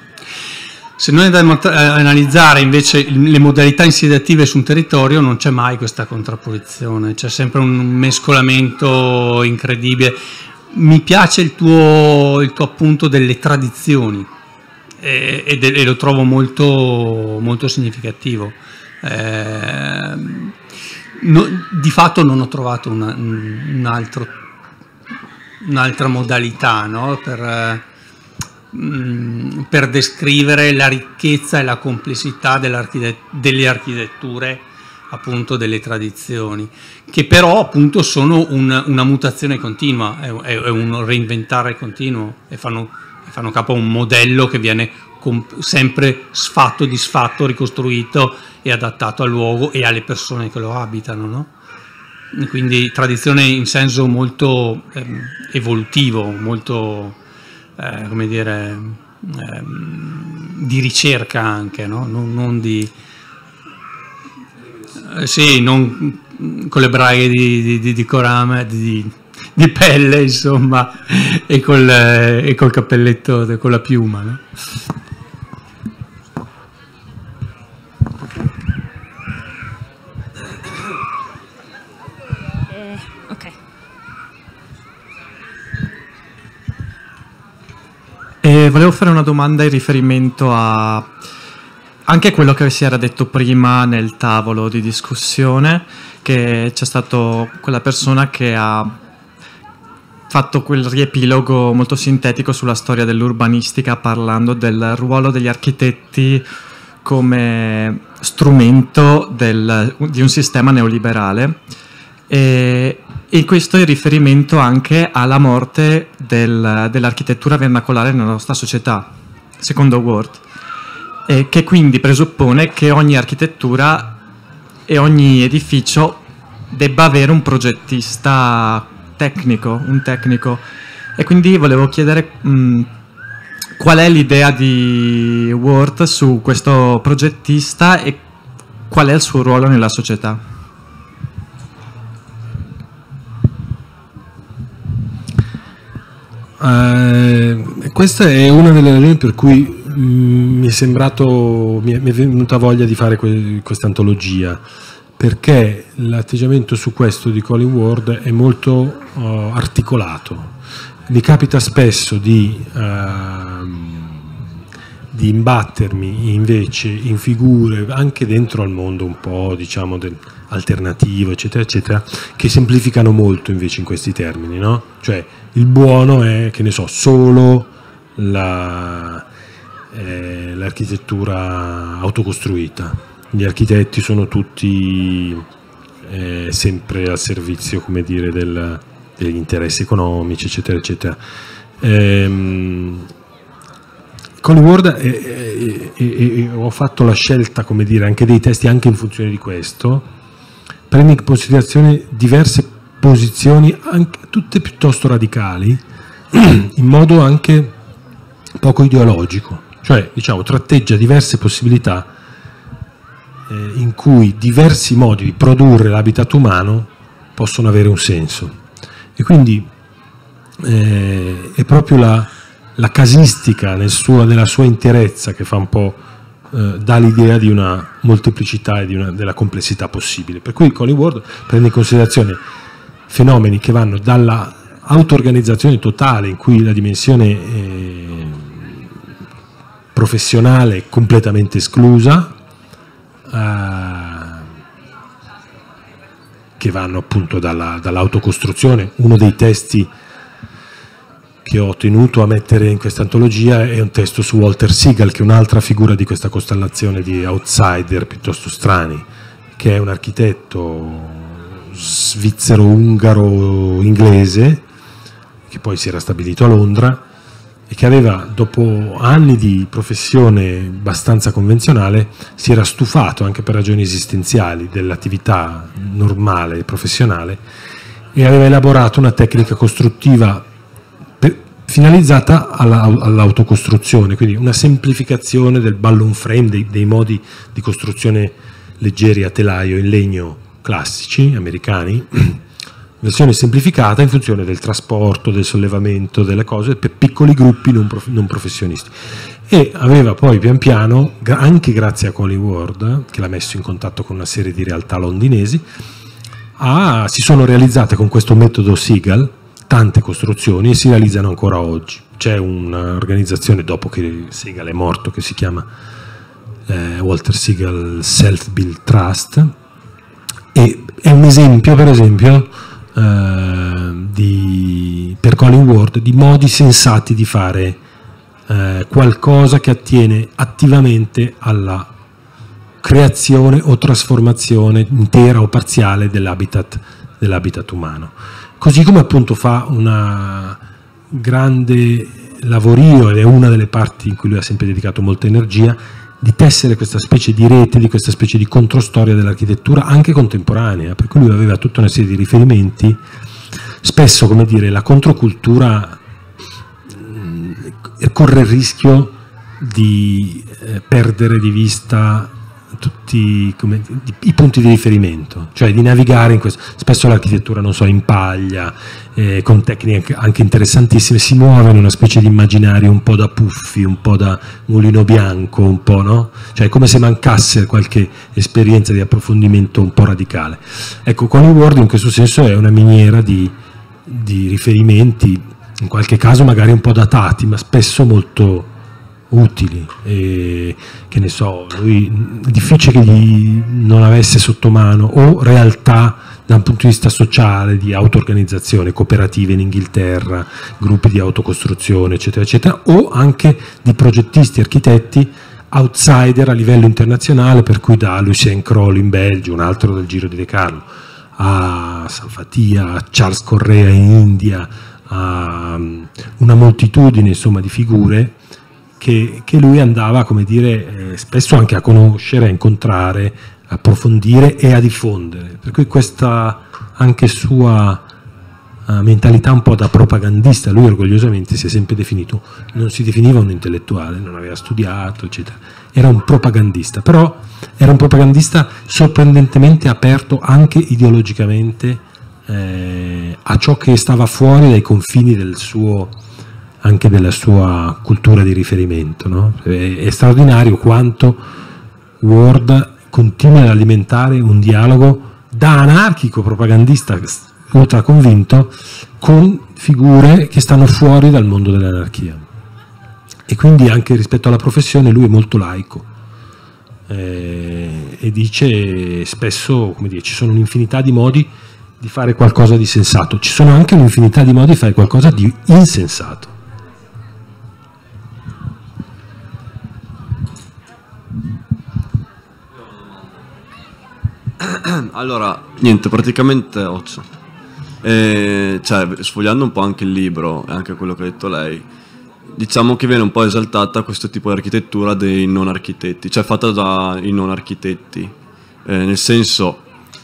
Se noi andiamo a analizzare invece le modalità insediative su un territorio non c'è mai questa contrapposizione, c'è sempre un mescolamento incredibile. Mi piace il tuo, il tuo appunto delle tradizioni e, e, e lo trovo molto, molto significativo. Eh, no, di fatto non ho trovato una, un altro un'altra modalità no? per, mm, per, descrivere la ricchezza e la complessità delle architetture appunto delle tradizioni che però appunto sono un, una mutazione continua è, è, un reinventare continuo e fanno, fanno capo a un modello che viene sempre sfatto, disfatto, ricostruito e adattato al luogo e alle persone che lo abitano no? Quindi tradizione in senso molto eh, evolutivo, molto, eh, come dire, eh, di ricerca anche, no? non, non, di... Eh, sì, non con le braghe di, di, di corame, di, di, pelle, insomma, e col, e col cappelletto, con la piuma. No? Volevo fare una domanda in riferimento a, anche quello che si era detto prima nel tavolo di discussione, che c'è stato quella persona che ha fatto quel riepilogo molto sintetico sulla storia dell'urbanistica parlando del ruolo degli architetti come strumento del, di un sistema neoliberale. E, e, questo è riferimento anche alla morte del, dell'architettura vernacolare nella nostra società, secondo Ward, e che quindi presuppone che ogni architettura e ogni edificio debba avere un progettista tecnico, un tecnico. E quindi volevo chiedere mh, qual è l'idea di Ward su questo progettista e qual è il suo ruolo nella società. Uh, questa è una delle ragioni per cui mm, mi è sembrato, mi è, mi è, venuta voglia di fare que, questa antologia, perché l'atteggiamento su questo di Colin Ward è molto uh, articolato. Mi capita spesso di, uh, di, imbattermi invece in figure anche dentro al mondo un po' diciamo del, alternativo, eccetera, eccetera, che semplificano molto invece in questi termini, no? Cioè il buono è, che ne so, solo la, eh, l'architettura autocostruita. Gli architetti sono tutti eh, sempre al servizio, come dire, del, degli interessi economici, eccetera, eccetera. Ehm, con Word eh, eh, ho fatto la scelta, come dire, anche dei testi anche in funzione di questo, prende in considerazione diverse posizioni, anche, tutte piuttosto radicali, in modo anche poco ideologico, cioè diciamo, tratteggia diverse possibilità eh, in cui diversi modi di produrre l'habitat umano possono avere un senso. E quindi eh, è proprio la, la casistica nel suo, nella sua interezza che fa un po' eh, dà l'idea di una molteplicità e una, della complessità possibile. Per cui Colin Ward prende in considerazione fenomeni che vanno dalla auto-organizzazione totale in cui la dimensione eh, professionale è completamente esclusa, eh, che vanno appunto dalla, dall'autocostruzione. Uno dei testi che ho tenuto a mettere in questa antologia è un testo su Walter Siegel, che è un'altra figura di questa costellazione di outsider piuttosto strani, che è un architetto svizzero-ungaro-inglese, che poi si era stabilito a Londra e che aveva, dopo anni di professione abbastanza convenzionale, si era stufato anche per ragioni esistenziali dell'attività normale e professionale e aveva elaborato una tecnica costruttiva finalizzata alla, all'autocostruzione, quindi una semplificazione del balloon frame, dei, dei, modi di costruzione leggeri a telaio in legno classici americani, versione semplificata in funzione del trasporto, del sollevamento delle cose per piccoli gruppi non, prof, non professionisti. E aveva poi pian piano, anche grazie a Colin Ward, che l'ha messo in contatto con una serie di realtà londinesi, ah, si sono realizzate con questo metodo Seagal, tante costruzioni e si realizzano ancora oggi. C'è un'organizzazione dopo che Segal è morto che si chiama eh, Walter Segal Self Build Trust e è un esempio per esempio eh, di, per Colin Ward di modi sensati di fare eh, qualcosa che attiene attivamente alla creazione o trasformazione intera o parziale dell'habitat, dell'habitat umano così come appunto fa un grande lavorio ed è una delle parti in cui lui ha sempre dedicato molta energia di tessere questa specie di rete, di questa specie di controstoria dell'architettura anche contemporanea, per cui lui aveva tutta una serie di riferimenti, spesso come dire la controcultura mm, corre il rischio di eh, perdere di vista tutti come, i punti di riferimento, cioè di navigare in questo. Spesso l'architettura, non so, in paglia, eh, con tecniche anche interessantissime, si muove in una specie di immaginario un po' da puffi, un po' da mulino bianco, un po', no? Cioè come se mancasse qualche esperienza di approfondimento un po' radicale. Ecco, Word in questo senso è una miniera di, di riferimenti, in qualche caso magari un po' datati, ma spesso molto utili. E, che ne so, lui, è difficile che gli non avesse sotto mano o realtà da un punto di vista sociale, di auto-organizzazione, cooperative in Inghilterra, gruppi di autocostruzione, eccetera, eccetera, o anche di progettisti, architetti outsider a livello internazionale, per cui da Lucien Kroll in Belgio, un altro del Giro di De Carlo, a Sanfatia, a Charles Correa in India, a um, una moltitudine insomma, di figure che, che, lui andava come dire, eh, spesso anche a conoscere, a incontrare, a approfondire e a diffondere. Per cui questa anche sua uh, mentalità un po' da propagandista, lui orgogliosamente si è sempre definito, non si definiva un intellettuale, non aveva studiato, eccetera, era un propagandista, però era un propagandista sorprendentemente aperto anche ideologicamente eh, a ciò che stava fuori dai confini del suo, anche della sua cultura di riferimento. No? È, straordinario quanto Ward continua ad alimentare un dialogo da anarchico propagandista ultra convinto con figure che stanno fuori dal mondo dell'anarchia. E quindi anche rispetto alla professione lui è molto laico eh, e dice spesso, come dire, ci sono un'infinità di modi di fare qualcosa di sensato, ci sono anche un'infinità di modi di fare qualcosa di insensato. Allora, niente, praticamente Ozzo. E, cioè, sfogliando un po' anche il libro e anche quello che ha detto lei, diciamo che viene un po' esaltata questo tipo di architettura dei non architetti, cioè fatta dai non architetti. Eh, nel senso,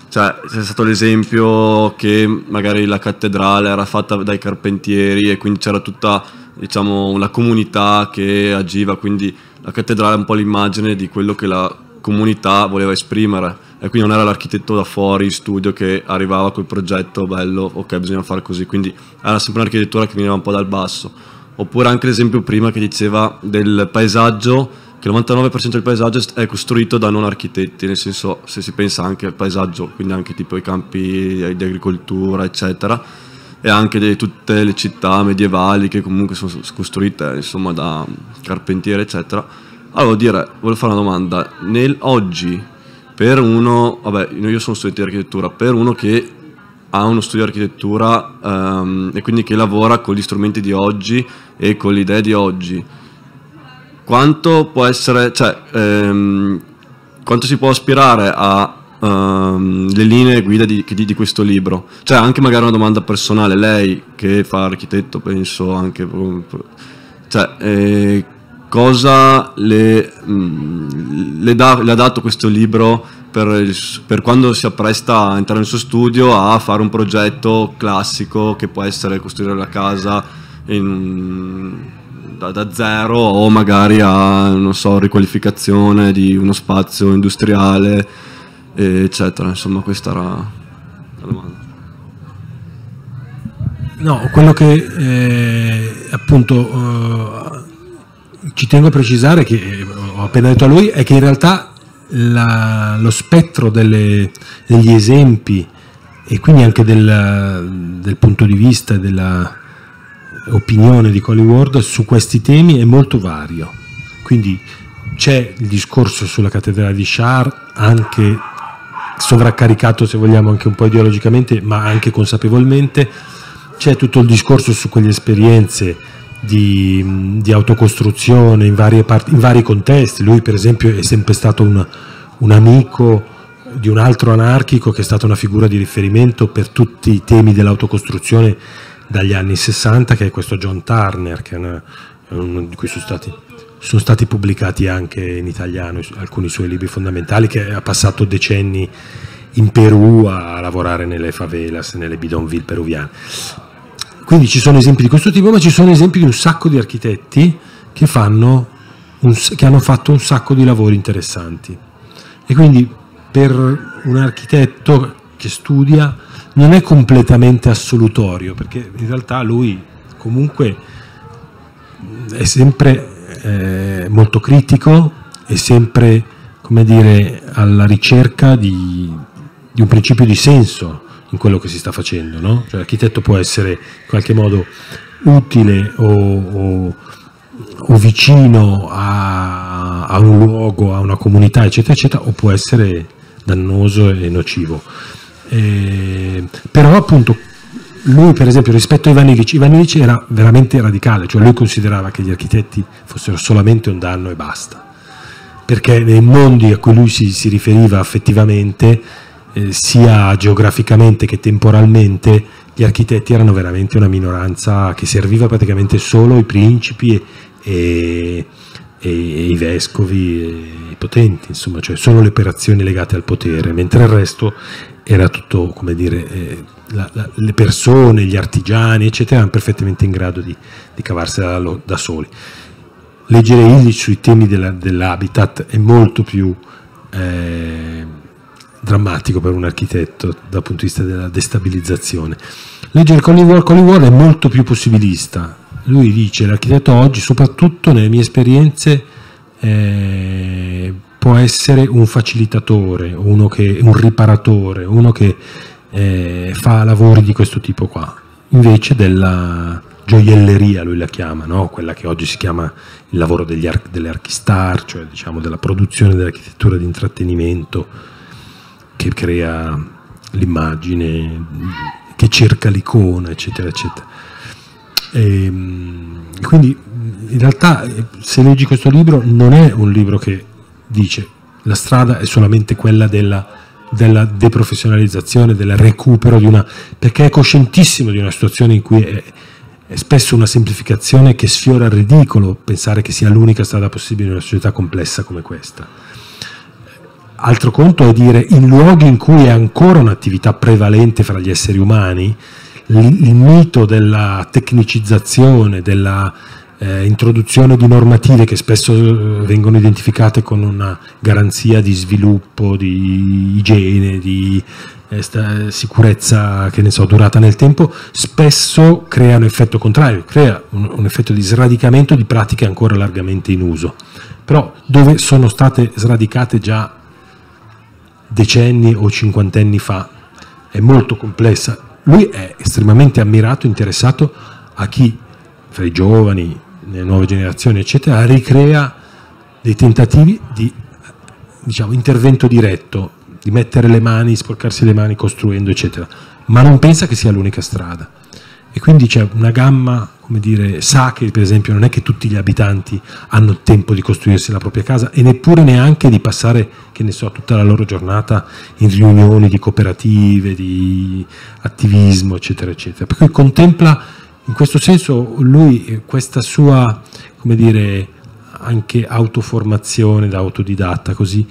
cioè, c'è stato l'esempio che magari la cattedrale era fatta dai carpentieri e quindi c'era tutta diciamo, la comunità che agiva, quindi la cattedrale è un po' l'immagine di quello che la comunità voleva esprimere e quindi non era l'architetto da fuori in studio che arrivava col progetto bello, ok bisogna fare così, quindi era sempre un'architettura che veniva un po' dal basso. Oppure anche l'esempio prima che diceva del paesaggio che il 99% del paesaggio è costruito da non architetti, nel senso se si pensa anche al paesaggio, quindi anche tipo i campi di agricoltura, eccetera, e anche di tutte le città medievali che comunque sono costruite insomma da carpentieri, eccetera. Allora, dire, volevo fare una domanda, nel oggi per uno, vabbè, io sono studente di architettura, per uno che ha uno studio di architettura um, e quindi che lavora con gli strumenti di oggi e con le idee di oggi, quanto può essere, cioè, ehm, quanto si può aspirare a um, le linee guida di, di, di, questo libro? Cioè, anche magari una domanda personale, lei che fa architetto, penso anche, cioè, eh, cosa le, mm, le, da, le ha dato questo libro per, per, quando si appresta a entrare nel suo studio a fare un progetto classico che può essere costruire la casa in, da, da, zero o magari a non so, riqualificazione di uno spazio industriale, eccetera. Insomma, questa era la domanda. No, quello che eh, appunto uh, ci tengo a precisare, che eh, ho appena detto a lui, è che in realtà la, lo spettro delle, degli esempi e quindi anche del, del punto di vista della, opinione di Colin Ward su questi temi è molto vario. Quindi c'è il discorso sulla cattedrale di Char, anche sovraccaricato se vogliamo anche un po' ideologicamente, ma anche consapevolmente. C'è tutto il discorso su quelle esperienze di, di autocostruzione in, parti, in, vari contesti. Lui per esempio è sempre stato un, un amico di un altro anarchico che è stata una figura di riferimento per tutti i temi dell'autocostruzione dagli anni 60 che è questo John Turner, che è una, uno di cui sono stati, sono stati pubblicati anche in italiano alcuni suoi libri fondamentali, che ha passato decenni in Perù a lavorare nelle favelas, nelle bidonville peruviane. Quindi ci sono esempi di questo tipo, ma ci sono esempi di un sacco di architetti che, un, che hanno fatto un sacco di lavori interessanti. E quindi per un architetto che studia non è completamente assolutorio, perché in realtà lui comunque è sempre eh, molto critico, è sempre come dire, alla ricerca di, di, un principio di senso in quello che si sta facendo. No? Cioè, l'architetto può essere in qualche modo utile o, o, o vicino a, a, un luogo, a una comunità, eccetera, eccetera, o può essere dannoso e nocivo. Eh, però appunto lui per esempio rispetto a Ivan Illich, Ivan Illich era veramente radicale, cioè lui considerava che gli architetti fossero solamente un danno e basta, perché nei mondi a cui lui si, si riferiva affettivamente, eh, sia geograficamente che temporalmente, gli architetti erano veramente una minoranza che serviva praticamente solo i principi e, e, e i vescovi e i potenti, insomma, cioè solo le operazioni legate al potere, mentre il resto era tutto, come dire, eh, la, la, le persone, gli artigiani, eccetera, erano perfettamente in grado di, di cavarsela da, da, soli. Leggere Illich sui temi della, dell'habitat è molto più eh, drammatico per un architetto dal punto di vista della destabilizzazione. Leggere Collingwood, Collingwood è molto più possibilista. Lui dice, l'architetto oggi, soprattutto nelle mie esperienze, eh, può essere un facilitatore, che, un riparatore, uno che eh, fa lavori di questo tipo qua, invece della gioielleria lui la chiama, no? quella che oggi si chiama il lavoro degli ar- delle archistar, cioè diciamo della produzione dell'architettura di intrattenimento che crea l'immagine, che cerca l'icona, eccetera, eccetera. E, ehm, quindi in realtà se leggi questo libro non è un libro che dice la strada è solamente quella della, della deprofessionalizzazione, del recupero di una... perché è coscientissimo di una situazione in cui è, è spesso una semplificazione che sfiora il ridicolo pensare che sia l'unica strada possibile in una società complessa come questa. Altro conto è dire in luoghi in cui è ancora un'attività prevalente fra gli esseri umani, il, mito della tecnicizzazione, della eh, introduzione di normative che spesso eh, vengono identificate con una garanzia di sviluppo, di igiene, di eh, sicurezza che ne so, durata nel tempo, spesso crea un effetto contrario, crea un, un effetto di sradicamento di pratiche ancora largamente in uso. Però dove sono state sradicate già decenni o cinquantenni fa è molto complessa. Lui è estremamente ammirato, interessato a chi fra i giovani, nelle nuove generazioni, eccetera, ricrea dei tentativi di diciamo, intervento diretto, di mettere le mani, sporcarsi le mani costruendo, eccetera, ma non pensa che sia l'unica strada. E quindi c'è una gamma, come dire, sa che per esempio non è che tutti gli abitanti hanno tempo di costruirsi la propria casa e neppure neanche di passare, che ne so, tutta la loro giornata in riunioni di cooperative, di attivismo, eccetera, eccetera. Per cui contempla in questo senso lui, eh, questa sua, come dire, anche autoformazione da autodidatta, così,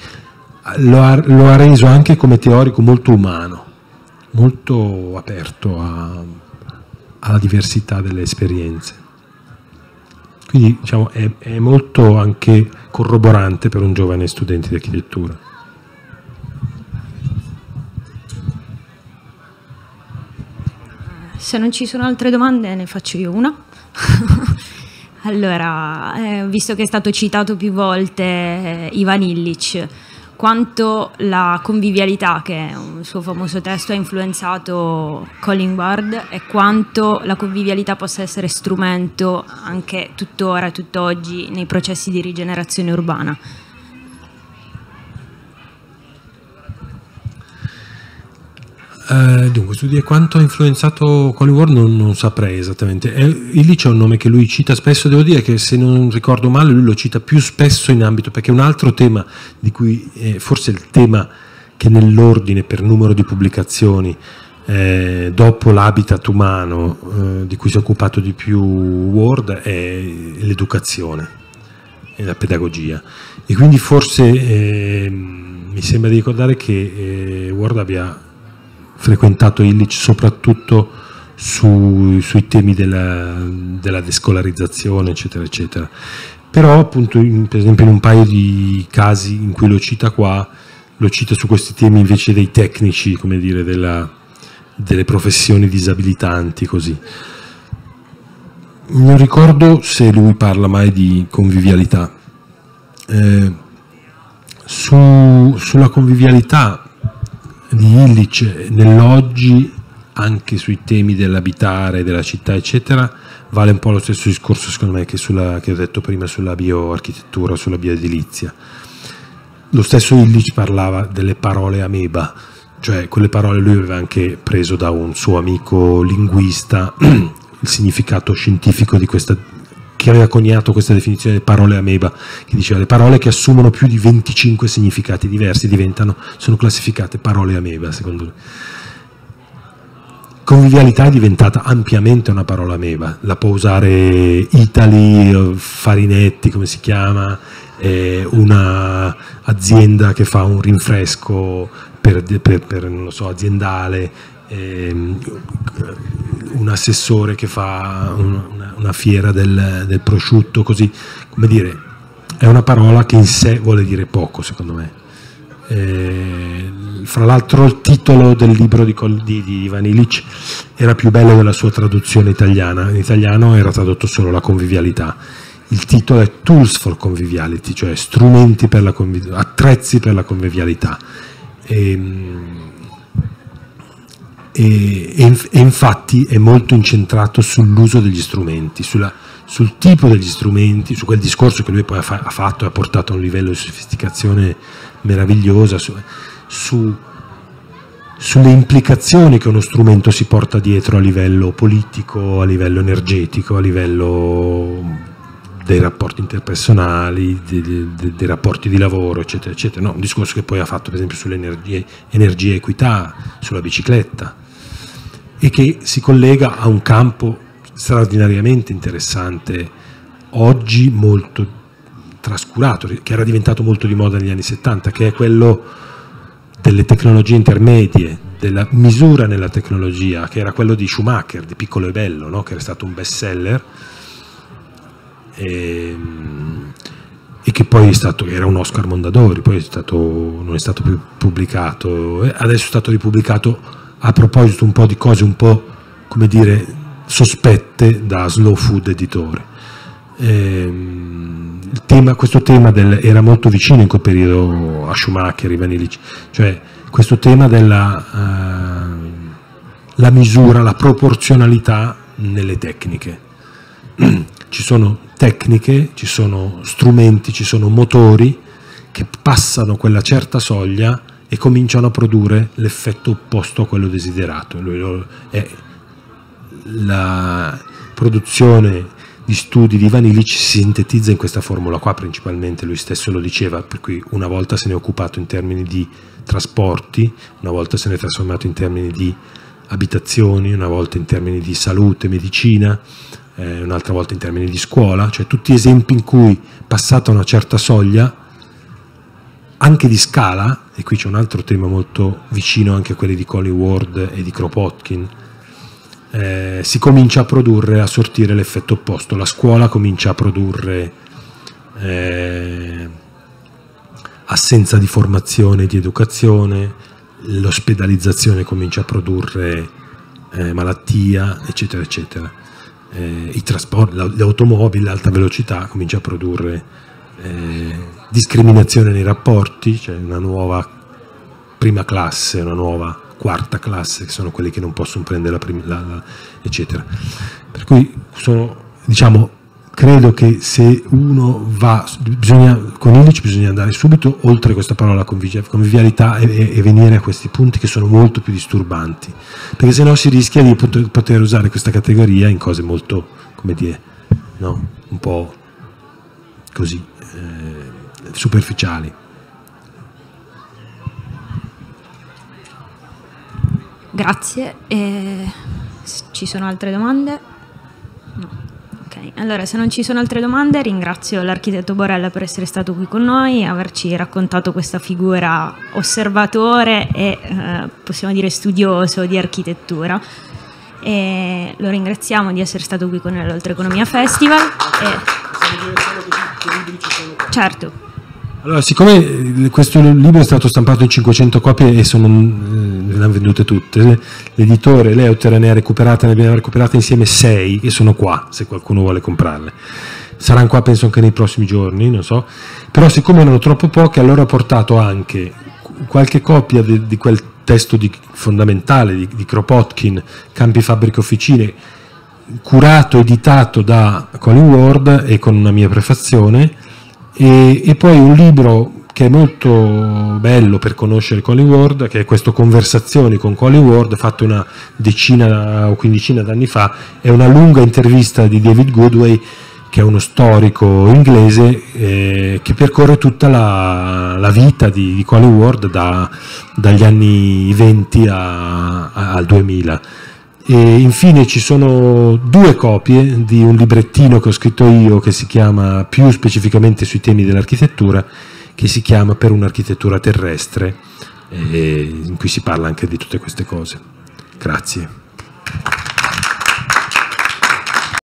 lo ha, lo ha reso anche come teorico molto umano, molto aperto a, alla diversità delle esperienze. Quindi diciamo, è, è molto anche corroborante per un giovane studente di architettura. Se non ci sono altre domande ne faccio io una. allora, eh, visto che è stato citato più volte eh, Ivan Illich, quanto la convivialità, che è un suo famoso testo, ha influenzato Colin Ward e quanto la convivialità possa essere strumento anche tuttora, tutt'oggi, nei processi di rigenerazione urbana. Eh, dunque, su dire quanto ha influenzato Colin Ward non, non saprei esattamente. Eh, Illich è un nome che lui cita spesso, devo dire che se non ricordo male lui lo cita più spesso in ambito, perché un altro tema di cui eh, forse il tema che nell'ordine per numero di pubblicazioni eh, dopo l'habitat umano eh, di cui si è occupato di più Ward è l'educazione e la pedagogia. E quindi forse ehm, mi sembra di ricordare che eh, Ward abbia frequentato Illich soprattutto su, sui temi della, della, descolarizzazione, eccetera, eccetera. Però appunto, in, per esempio in un paio di casi in cui lo cita qua, lo cita su questi temi invece dei tecnici, come dire, della, delle professioni disabilitanti, così. Non ricordo se lui parla mai di convivialità. Eh, su, sulla convivialità di Illich nell'oggi, anche sui temi dell'abitare, della città, eccetera, vale un po' lo stesso discorso secondo me che, sulla, che ho detto prima sulla bioarchitettura, sulla bioedilizia. Lo stesso Illich parlava delle parole ameba, cioè quelle parole lui aveva anche preso da un suo amico linguista il significato scientifico di questa che aveva coniato questa definizione di parole ameba, che diceva le parole che assumono più di 25 significati diversi diventano, sono classificate parole ameba, secondo lui. Convivialità è diventata ampiamente una parola ameba, la può usare Italy, Farinetti, come si chiama, eh, una azienda che fa un rinfresco per, per, per so, aziendale, eh, un assessore che fa una, una fiera del, del, prosciutto, così, come dire, è una parola che in sé vuole dire poco, secondo me. Eh, fra l'altro il titolo del libro di, di, di Ivan Illich era più bello della sua traduzione italiana, in italiano era tradotto solo la convivialità. Il titolo è Tools for Conviviality, cioè strumenti per la convivialità, attrezzi per la convivialità. E, ehm, e, e, infatti è molto incentrato sull'uso degli strumenti, sulla, sul tipo degli strumenti, su quel discorso che lui poi ha, fa, ha, fatto e ha portato a un livello di sofisticazione meravigliosa, su, su, sulle implicazioni che uno strumento si porta dietro a livello politico, a livello energetico, a livello dei rapporti interpersonali, dei, dei, dei, rapporti di lavoro, eccetera, eccetera. No, un discorso che poi ha fatto per esempio sull'energia e equità, sulla bicicletta e che si collega a un campo straordinariamente interessante, oggi molto trascurato, che era diventato molto di moda negli anni 70, che è quello delle tecnologie intermedie, della misura nella tecnologia, che era quello di Schumacher, di Piccolo e Bello, no? che era stato un best seller e, ehm, e che poi è stato, era un Oscar Mondadori, poi è stato, non è stato più pubblicato, adesso è stato ripubblicato a proposito un po' di cose un po' come dire sospette da Slow Food Editore. Ehm, tema, questo tema del, era molto vicino in quel periodo a Schumacher, Ivanilic, cioè questo tema della uh, misura, la proporzionalità nelle tecniche. Ci sono tecniche, ci sono strumenti, ci sono motori che passano quella certa soglia e cominciano a produrre l'effetto opposto a quello desiderato. la produzione di studi di Vanillic si sintetizza in questa formula qua principalmente, lui stesso lo diceva, per cui una volta se ne è occupato in termini di trasporti, una volta se ne è trasformato in termini di abitazioni, una volta in termini di salute, medicina, eh, un'altra volta in termini di scuola, cioè tutti esempi in cui passata una certa soglia, anche di scala, e qui c'è un altro tema molto vicino anche a quelli di Colin Ward e di Kropotkin, eh, si comincia a produrre, a sortire l'effetto opposto. La scuola comincia a produrre eh, assenza di formazione di educazione, l'ospedalizzazione comincia a produrre eh, malattia, eccetera, eccetera eh, i trasporti, le automobili, l'alta velocità comincia a produrre eh, discriminazione nei rapporti, cioè una nuova prima classe, una nuova quarta classe, che sono quelli che non possono prendere la prima, la, la, eccetera. Per cui sono, diciamo, credo che se uno va, bisogna, con Illich bisogna andare subito oltre questa parola convivialità e, e, venire a questi punti che sono molto più disturbanti, perché se no si rischia di poter, usare questa categoria in cose molto, come dire, no? un po' così, eh, superficiali. Grazie. Eh, ci sono altre domande? Allora se non ci sono altre domande ringrazio l'architetto Borella per essere stato qui con noi e averci raccontato questa figura osservatore e eh, possiamo dire studioso di architettura. E lo ringraziamo di essere stato qui con noi all'Oltre Economia Festival. E... Certo. Allora, siccome eh, questo libro è stato stampato in 500 copie e sono, eh, le hanno vendute tutte, l'editore Leuter ne ha recuperate, ne abbiamo recuperate insieme 6 e sono qua, se qualcuno vuole comprarle. Saranno qua penso anche nei prossimi giorni, non so. Però siccome erano troppo poche, allora ho portato anche qualche copia di, di quel testo di, fondamentale di, di Kropotkin, Campi, Fabbriche, Officine, curato, editato da Colin Ward e con una mia prefazione, e, e poi un libro che è molto bello per conoscere Colin Ward, che è questo Conversazioni con Colin Ward, fatto una decina o quindicina d'anni fa, è una lunga intervista di David Goodway, che è uno storico inglese eh, che percorre tutta la, la vita di, di, Colin Ward da, dagli anni 20 a, a, al 2000. E infine ci sono due copie di un librettino che ho scritto io che si chiama più specificamente sui temi dell'architettura che si chiama Per un'architettura terrestre, eh, in cui si parla anche di tutte queste cose. Grazie.